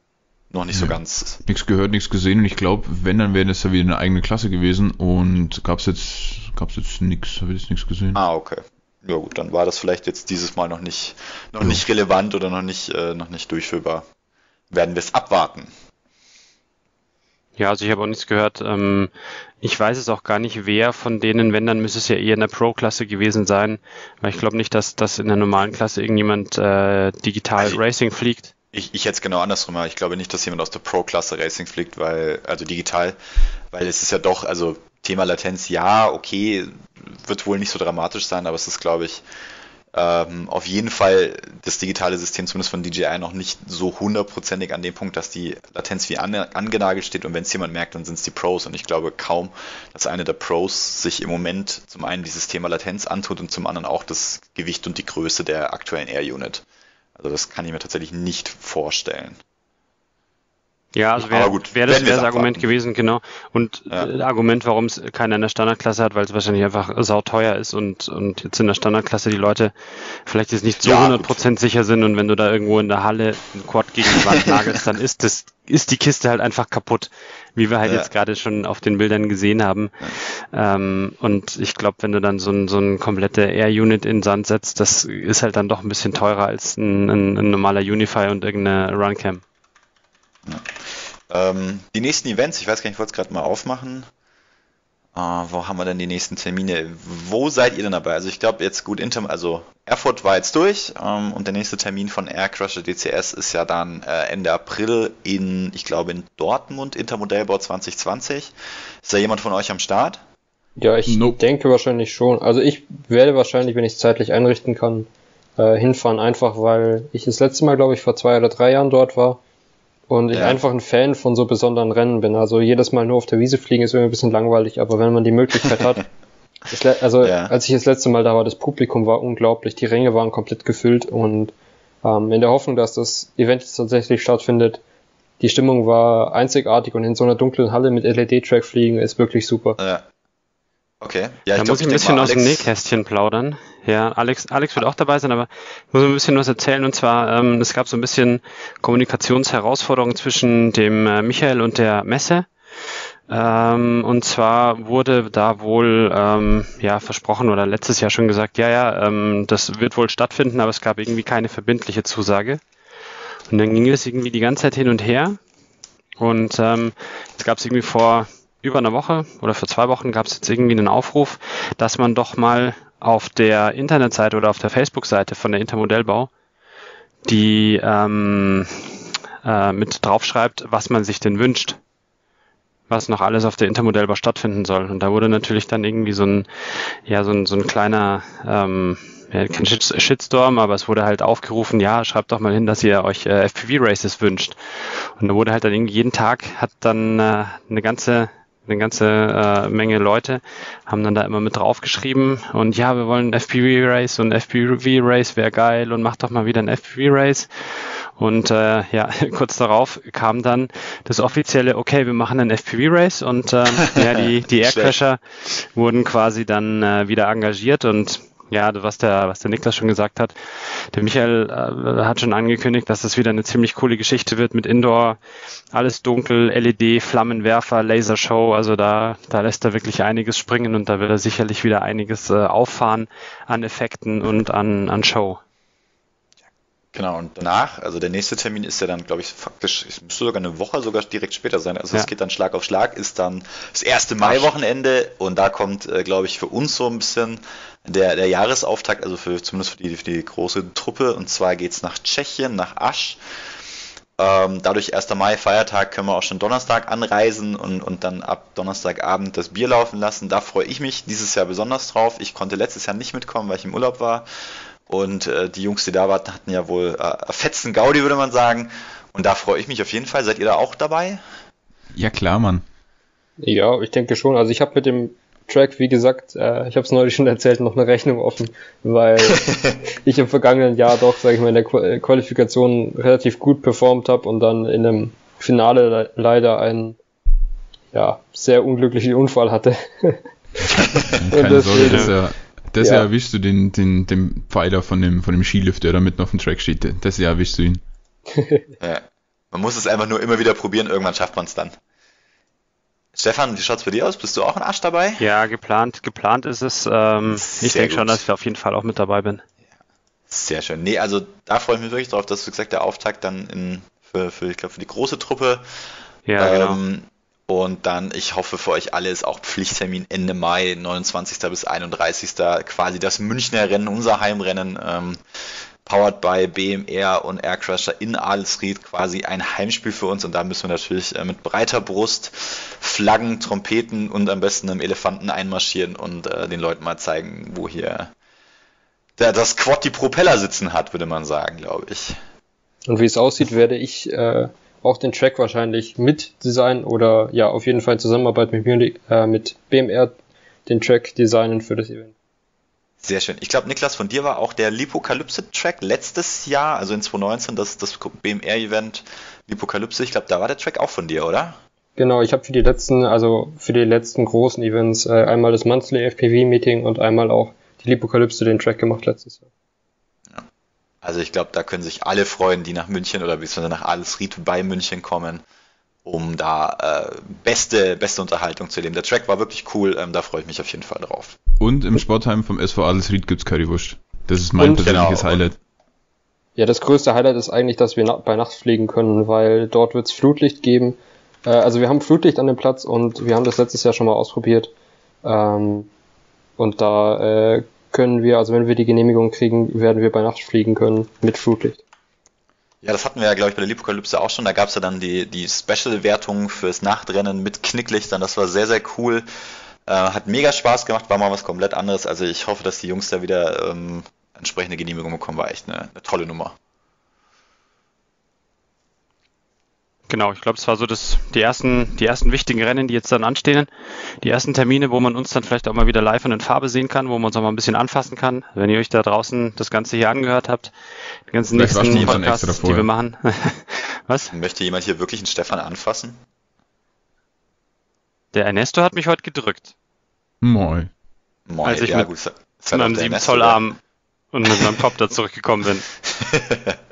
noch nicht so Ja. ganz? Nichts gehört, nichts gesehen und ich glaube, wenn, dann wäre das ja wieder eine eigene Klasse gewesen und gab's jetzt, gab's jetzt nichts, habe ich jetzt nichts gesehen. Ah, okay. Ja gut, dann war das vielleicht jetzt dieses Mal noch nicht, noch Ja. nicht relevant oder noch nicht, äh, noch nicht durchführbar. Werden wir es abwarten. Ja, also ich habe auch nichts gehört. Ähm, ich weiß es auch gar nicht, wer von denen, wenn, dann müsste es ja eher in der Pro-Klasse gewesen sein, weil ich glaube nicht, dass, dass in der normalen Klasse irgendjemand äh, digital Also- Racing fliegt. Ich, ich hätte es genau andersrum, aber ich glaube nicht, dass jemand aus der Pro-Klasse Racing fliegt, weil, also digital, weil es ist ja doch, also Thema Latenz, ja, okay, wird wohl nicht so dramatisch sein, aber es ist, glaube ich, ähm, auf jeden Fall das digitale System, zumindest von DJI, noch nicht so hundertprozentig an dem Punkt, dass die Latenz wie an, angenagelt steht und wenn es jemand merkt, dann sind es die Pros und ich glaube kaum, dass eine der Pros sich im Moment zum einen dieses Thema Latenz antut und zum anderen auch das Gewicht und die Größe der aktuellen Air Unit. Also das kann ich mir tatsächlich nicht vorstellen. Ja, also wäre gut, wär das, wär das Argument gewesen, genau. Und Ja. äh, Argument, warum es keiner in der Standardklasse hat, weil es wahrscheinlich einfach sauteuer ist und, und jetzt in der Standardklasse die Leute vielleicht jetzt nicht so Ja, 100% sicher sind und wenn du da irgendwo in der Halle einen Quad gegen die Wand nagelst, dann ist das, ist die Kiste halt einfach kaputt, wie wir halt Ja. jetzt gerade schon auf den Bildern gesehen haben. Ähm, und ich glaube, wenn du dann so ein, so ein komplette Air-Unit in Sand setzt, das ist halt dann doch ein bisschen teurer als ein, ein, ein normaler Unify und irgendeine Runcam. Ähm, die nächsten Events, ich weiß gar nicht, ich wollte es gerade mal aufmachen. Äh, wo haben wir denn die nächsten Termine? Wo seid ihr denn dabei? Also ich glaube jetzt gut, Inter also Erfurt war jetzt durch ähm, und der nächste Termin von Aircrusher DCS ist ja dann äh, Ende April in, ich glaube in Dortmund, Intermodellbau 2020. Ist da jemand von euch am Start? Ja, ich Nope. denke wahrscheinlich schon. Also ich werde wahrscheinlich, wenn ich es zeitlich einrichten kann, äh, hinfahren, einfach weil ich das letzte Mal, glaube ich, vor zwei oder drei Jahren dort war und ich Ja. einfach ein Fan von so besonderen Rennen bin. Also jedes Mal nur auf der Wiese fliegen ist irgendwie ein bisschen langweilig, aber wenn man die Möglichkeit hat, also Ja. als ich das letzte Mal da war, das Publikum war unglaublich, die Ränge waren komplett gefüllt und ähm, in der Hoffnung, dass das Event jetzt tatsächlich stattfindet, die Stimmung war einzigartig und in so einer dunklen Halle mit LED-Track fliegen ist wirklich super. Äh, okay. Ja, da glaub, muss ich ein bisschen mal, aus dem Nähkästchen plaudern. Ja, Alex, Alex wird auch dabei sein, aber ich muss ein bisschen was erzählen. Und zwar, ähm, es gab so ein bisschen Kommunikationsherausforderungen zwischen dem äh, Michael und der Messe. Ähm, und zwar wurde da wohl ähm, ja versprochen oder letztes Jahr schon gesagt, ja, ja, ähm, das wird wohl stattfinden, aber es gab irgendwie keine verbindliche Zusage. Und dann ging es irgendwie die ganze Zeit hin und her. Und ähm, jetzt gab es irgendwie vor über einer Woche oder vor zwei Wochen gab es jetzt irgendwie einen Aufruf, dass man doch mal auf der Internetseite oder auf der Facebook-Seite von der Intermodellbau die ähm, äh, mit draufschreibt, was man sich denn wünscht, was noch alles auf der Intermodellbau stattfinden soll. Und da wurde natürlich dann irgendwie so ein, ja, so ein, so ein kleiner, ähm, kein Shitstorm, aber es wurde halt aufgerufen, ja, schreibt doch mal hin, dass ihr euch äh, FPV-Races wünscht. Und da wurde halt dann irgendwie jeden Tag hat dann äh, eine ganze eine ganze äh, Menge Leute haben dann da immer mit draufgeschrieben und ja, wir wollen ein FPV-Race und FPV-Race wäre geil und macht doch mal wieder ein FPV-Race. Und äh, ja, kurz darauf kam dann das offizielle, okay, wir machen einen FPV-Race und ähm, ja, die, die Aircrasher wurden quasi dann äh, wieder engagiert und ja, was der, was der Niklas schon gesagt hat, der Michael äh, hat schon angekündigt, dass das wieder eine ziemlich coole Geschichte wird mit Indoor, alles dunkel, LED, Flammenwerfer, Lasershow. Also da, da lässt er wirklich einiges springen und da wird er sicherlich wieder einiges äh, auffahren an Effekten und an, an Show. Genau, und danach, also der nächste Termin ist ja dann, glaube ich, faktisch, es müsste sogar eine Woche sogar direkt später sein. Also es geht dann Schlag auf Schlag, ist dann das erste Mai-Wochenende und da kommt, äh, glaube ich, für uns so ein bisschen der, der Jahresauftakt, also für, zumindest für die, für die große Truppe. Und zwar geht es nach Tschechien, nach Asch. Ähm, dadurch 1. Mai, Feiertag, können wir auch schon Donnerstag anreisen und, und dann ab Donnerstagabend das Bier laufen lassen. Da freue ich mich dieses Jahr besonders drauf. Ich konnte letztes Jahr nicht mitkommen, weil ich im Urlaub war. Und äh, die Jungs, die da waren, hatten ja wohl äh, fetzen Gaudi, würde man sagen. Und da freue ich mich auf jeden Fall. Seid ihr da auch dabei? Ja, klar, Mann. Ja, ich denke schon. Also ich habe mit dem Track, wie gesagt, äh, ich habe es neulich schon erzählt, noch eine Rechnung offen, weil ich im vergangenen Jahr doch, sage ich mal, in der Qualifikation relativ gut performt habe und dann in einem Finale le leider einen ja, sehr unglücklichen Unfall hatte. Keine deswegen, Sorge, das ja das ja. Jahr erwischst du den, den, den Pfeiler von dem, von dem Skilift, der da mitten auf dem Track steht. Das Jahr erwischst du ihn. ja. Man muss es einfach nur immer wieder probieren, irgendwann schafft man es dann. Stefan, wie schaut's bei dir aus? Bist du auch ein Arsch dabei? Ja, geplant, geplant ist es. Ähm, ich denke schon, dass ich auf jeden Fall auch mit dabei bin. Sehr schön. Nee, also da freue ich mich wirklich drauf, dass du gesagt der Auftakt dann in, für, für, ich glaube, für die große Truppe. Ja, ähm, genau und dann, ich hoffe für euch alle, ist auch Pflichttermin Ende Mai, 29. bis 31. quasi das Münchner Rennen, unser Heimrennen, ähm, powered by BMR und Aircrusher in Adelsried, quasi ein Heimspiel für uns. Und da müssen wir natürlich äh, mit breiter Brust, Flaggen, Trompeten und am besten einem Elefanten einmarschieren und äh, den Leuten mal zeigen, wo hier der, das Quad die Propeller sitzen hat, würde man sagen, glaube ich. Und wie es aussieht, werde ich äh, auch den Track wahrscheinlich mit designen oder ja, auf jeden Fall in Zusammenarbeit mit, äh, mit BMR den Track designen für das Event. Sehr schön. Ich glaube, Niklas, von dir war auch der Lipokalypse-Track letztes Jahr, also in 2019, das, das BMR-Event Lipokalypse. Ich glaube, da war der Track auch von dir, oder? Genau, ich habe für die letzten, also für die letzten großen Events äh, einmal das Monthly FPV-Meeting und einmal auch die Lipokalypse den Track gemacht letztes Jahr. Also ich glaube, da können sich alle freuen, die nach München oder beziehungsweise nach Adelsried bei München kommen, um da äh, beste, beste Unterhaltung zu erleben. Der Track war wirklich cool, ähm, da freue ich mich auf jeden Fall drauf. Und im Sportheim vom SV Adelsried gibt's Currywurst. Das ist mein und, persönliches genau, Highlight. Ja, das größte Highlight ist eigentlich, dass wir bei Nacht fliegen können, weil dort wird's Flutlicht geben. Äh, also wir haben Flutlicht an dem Platz und wir haben das letztes Jahr schon mal ausprobiert. Ähm, und da äh, können wir, also wenn wir die Genehmigung kriegen, werden wir bei Nacht fliegen können mit Flutlicht. Ja, das hatten wir ja, glaube ich, bei der Lipokalypse auch schon. Da gab es ja dann die, die Special-Wertung fürs Nachtrennen mit Knicklichtern. Das war sehr, sehr cool. Äh, hat mega Spaß gemacht, war mal was komplett anderes. Also ich hoffe, dass die Jungs da wieder ähm, entsprechende Genehmigung bekommen. War echt eine, eine tolle Nummer. Genau, ich glaube, es war so das, die ersten, die ersten wichtigen Rennen, die jetzt dann anstehen. Die ersten Termine, wo man uns dann vielleicht auch mal wieder live und in Farbe sehen kann, wo man uns auch mal ein bisschen anfassen kann. Wenn ihr euch da draußen das Ganze hier angehört habt, die ganzen vielleicht nächsten Podcasts, die wir machen. Was? Möchte jemand hier wirklich einen Stefan anfassen? Der Ernesto hat mich heute gedrückt. Moi. Moi, Als ich ja, mit, gut, mit meinem 7 Zoll Arm und mit meinem Kopf da zurückgekommen bin.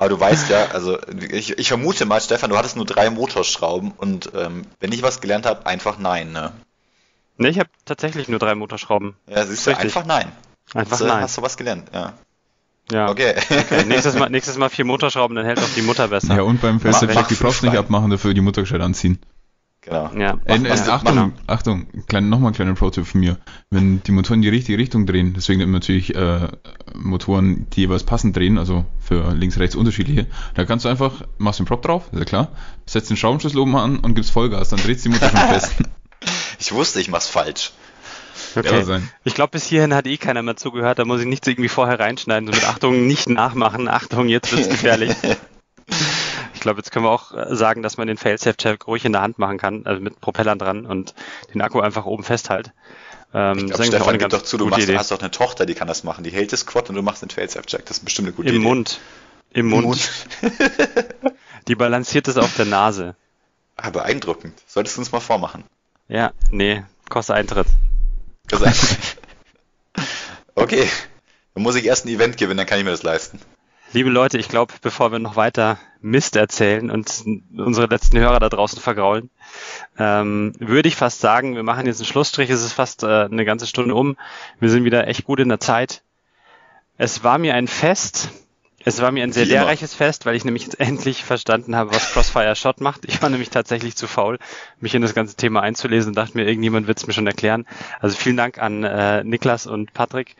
Aber du weißt ja, also ich, ich vermute mal, Stefan, du hattest nur drei Motorschrauben und ähm, wenn ich was gelernt habe, einfach nein, ne? Ne, ich habe tatsächlich nur drei Motorschrauben. Ja, siehst du, einfach nein. Einfach hast, nein. Hast du was gelernt, ja. Ja. Okay. okay. Nächstes, Mal, nächstes Mal vier Motorschrauben, dann hält auch die Mutter besser. Ja, und beim Festival die Props nicht abmachen, dafür die Mutter gescheit anziehen. Genau. Ja. Äh, äh, Achtung, Achtung, klein, nochmal ein kleiner Pro-Tipp von mir. Wenn die Motoren in die richtige Richtung drehen, deswegen immer natürlich äh, Motoren, die jeweils passend drehen, also für links, rechts unterschiedliche, da kannst du einfach, machst den Prop drauf, ist ja klar, setzt den Schraubenschlüssel oben an und gibst Vollgas, dann dreht die Motor schon fest. Ich wusste, ich mach's falsch. Okay. Ich glaube, bis hierhin hat eh keiner mehr zugehört. Da muss ich nichts irgendwie vorher reinschneiden. So mit Achtung, nicht nachmachen. Achtung, jetzt wird's gefährlich. ich glaube, jetzt können wir auch äh, sagen, dass man den Fail-Safe-Check ruhig in der Hand machen kann, also mit Propellern dran und den Akku einfach oben festhält. Ähm, ich glaube, Stefan, gib doch zu, du machst, hast doch eine Tochter, die kann das machen. Die hält das Quad und du machst den Fail-Safe-Check. Das ist bestimmt eine gute Im Idee. Mund. Im Mund. Im Mund. die balanciert es auf der Nase. Ah, beeindruckend. Solltest du uns mal vormachen. Ja, nee, kostet Eintritt. okay. Dann muss ich erst ein Event gewinnen, dann kann ich mir das leisten. Liebe Leute, ich glaube, bevor wir noch weiter Mist erzählen und unsere letzten Hörer da draußen vergraulen, ähm, würde ich fast sagen, wir machen jetzt einen Schlussstrich. Es ist fast äh, eine ganze Stunde um. Wir sind wieder echt gut in der Zeit. Es war mir ein Fest. Es war mir ein sehr lehrreiches Fest, weil ich nämlich jetzt endlich verstanden habe, was Crossfire Shot macht. Ich war nämlich tatsächlich zu faul, mich in das ganze Thema einzulesen und dachte mir, irgendjemand wird es mir schon erklären. Also vielen Dank an äh, Niklas und Patrick.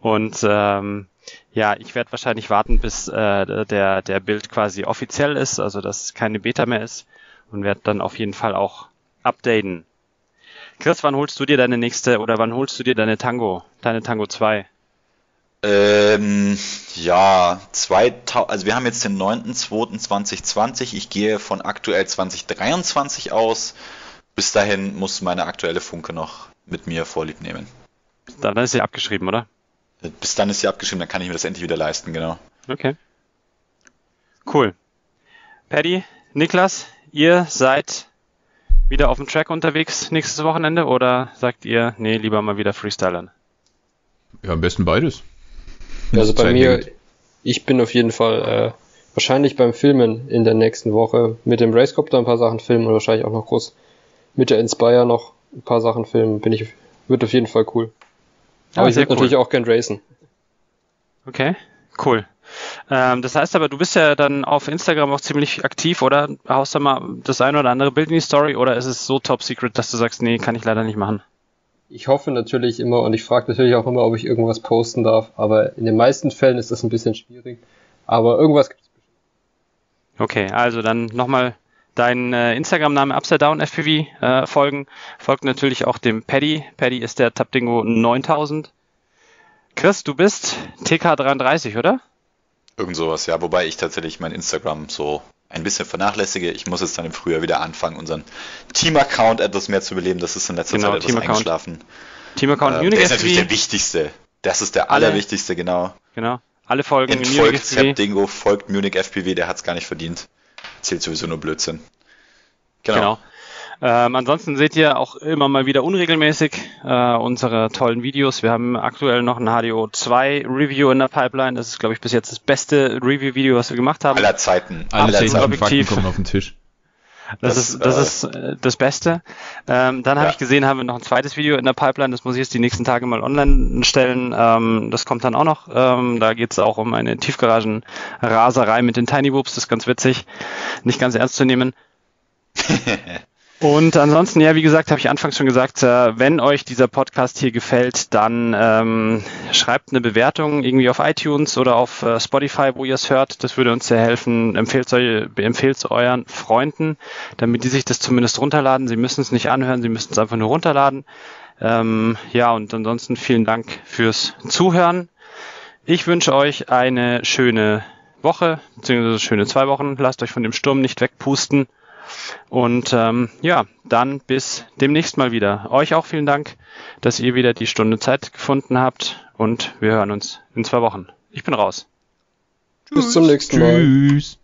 Und ähm, ja, ich werde wahrscheinlich warten, bis äh, der, der Bild quasi offiziell ist, also dass es keine Beta mehr ist und werde dann auf jeden Fall auch updaten. Chris, wann holst du dir deine nächste oder wann holst du dir deine Tango, deine Tango 2? Ähm, ja, 2000, also wir haben jetzt den 9.2.2020. Ich gehe von aktuell 2023 aus. Bis dahin muss meine aktuelle Funke noch mit mir Vorlieb nehmen. Dann ist sie abgeschrieben, oder? Bis dann ist sie abgeschrieben, dann kann ich mir das endlich wieder leisten, genau. Okay. Cool. Paddy, Niklas, ihr seid wieder auf dem Track unterwegs nächstes Wochenende oder sagt ihr, nee, lieber mal wieder Freestylern? Ja, am besten beides. Also bei mir, ich bin auf jeden Fall äh, wahrscheinlich beim Filmen in der nächsten Woche mit dem Racecopter ein paar Sachen filmen und wahrscheinlich auch noch groß mit der Inspire noch ein paar Sachen filmen. Bin ich, wird auf jeden Fall cool. Aber ja, ich würde cool. natürlich auch gern racen. Okay, cool. Ähm, das heißt aber, du bist ja dann auf Instagram auch ziemlich aktiv, oder? Haust du mal das eine oder andere Bild in die Story oder ist es so top secret, dass du sagst, nee, kann ich leider nicht machen? Ich hoffe natürlich immer und ich frage natürlich auch immer, ob ich irgendwas posten darf, aber in den meisten Fällen ist das ein bisschen schwierig. Aber irgendwas gibt es bestimmt. Okay, also dann nochmal dein äh, Instagram-Name Upside Down FPV äh, folgen. Folgt natürlich auch dem Paddy. Paddy ist der Tapdingo 9000. Chris, du bist TK33, oder? Irgend sowas, ja. Wobei ich tatsächlich mein Instagram so ein bisschen vernachlässige. Ich muss jetzt dann im Frühjahr wieder anfangen, unseren Team-Account etwas mehr zu beleben. Das ist in letzter genau, Zeit etwas eingeschlafen. Team-Account äh, Munich Der ist natürlich der wichtigste. Das ist der alle, allerwichtigste, genau. Genau. Alle Folgen Entfolgt Sepp Dingo, folgt Munich FPW, der hat es gar nicht verdient. Erzählt sowieso nur Blödsinn. Genau. genau. Ähm, ansonsten seht ihr auch immer mal wieder unregelmäßig äh, unsere tollen Videos. Wir haben aktuell noch ein HDO 2 Review in der Pipeline. Das ist, glaube ich, bis jetzt das beste Review-Video, was wir gemacht haben. Aller Zeiten. Aller Zeiten. Objektiv. kommen auf den Tisch. Das, das, ist, das äh, ist äh, das Beste. Ähm, dann ja. habe ich gesehen, haben wir noch ein zweites Video in der Pipeline. Das muss ich jetzt die nächsten Tage mal online stellen. Ähm, das kommt dann auch noch. Ähm, da geht es auch um eine Tiefgaragenraserei mit den Tiny Whoops. Das ist ganz witzig. Nicht ganz ernst zu nehmen. Und ansonsten, ja, wie gesagt, habe ich anfangs schon gesagt, äh, wenn euch dieser Podcast hier gefällt, dann ähm, schreibt eine Bewertung irgendwie auf iTunes oder auf äh, Spotify, wo ihr es hört. Das würde uns sehr helfen. Empfehlt es euren Freunden, damit die sich das zumindest runterladen. Sie müssen es nicht anhören, sie müssen es einfach nur runterladen. Ähm, ja, und ansonsten vielen Dank fürs Zuhören. Ich wünsche euch eine schöne Woche, beziehungsweise schöne zwei Wochen. Lasst euch von dem Sturm nicht wegpusten. Und ähm, ja, dann bis demnächst mal wieder. Euch auch vielen Dank, dass ihr wieder die Stunde Zeit gefunden habt und wir hören uns in zwei Wochen. Ich bin raus. Bis zum nächsten Mal. Tschüss.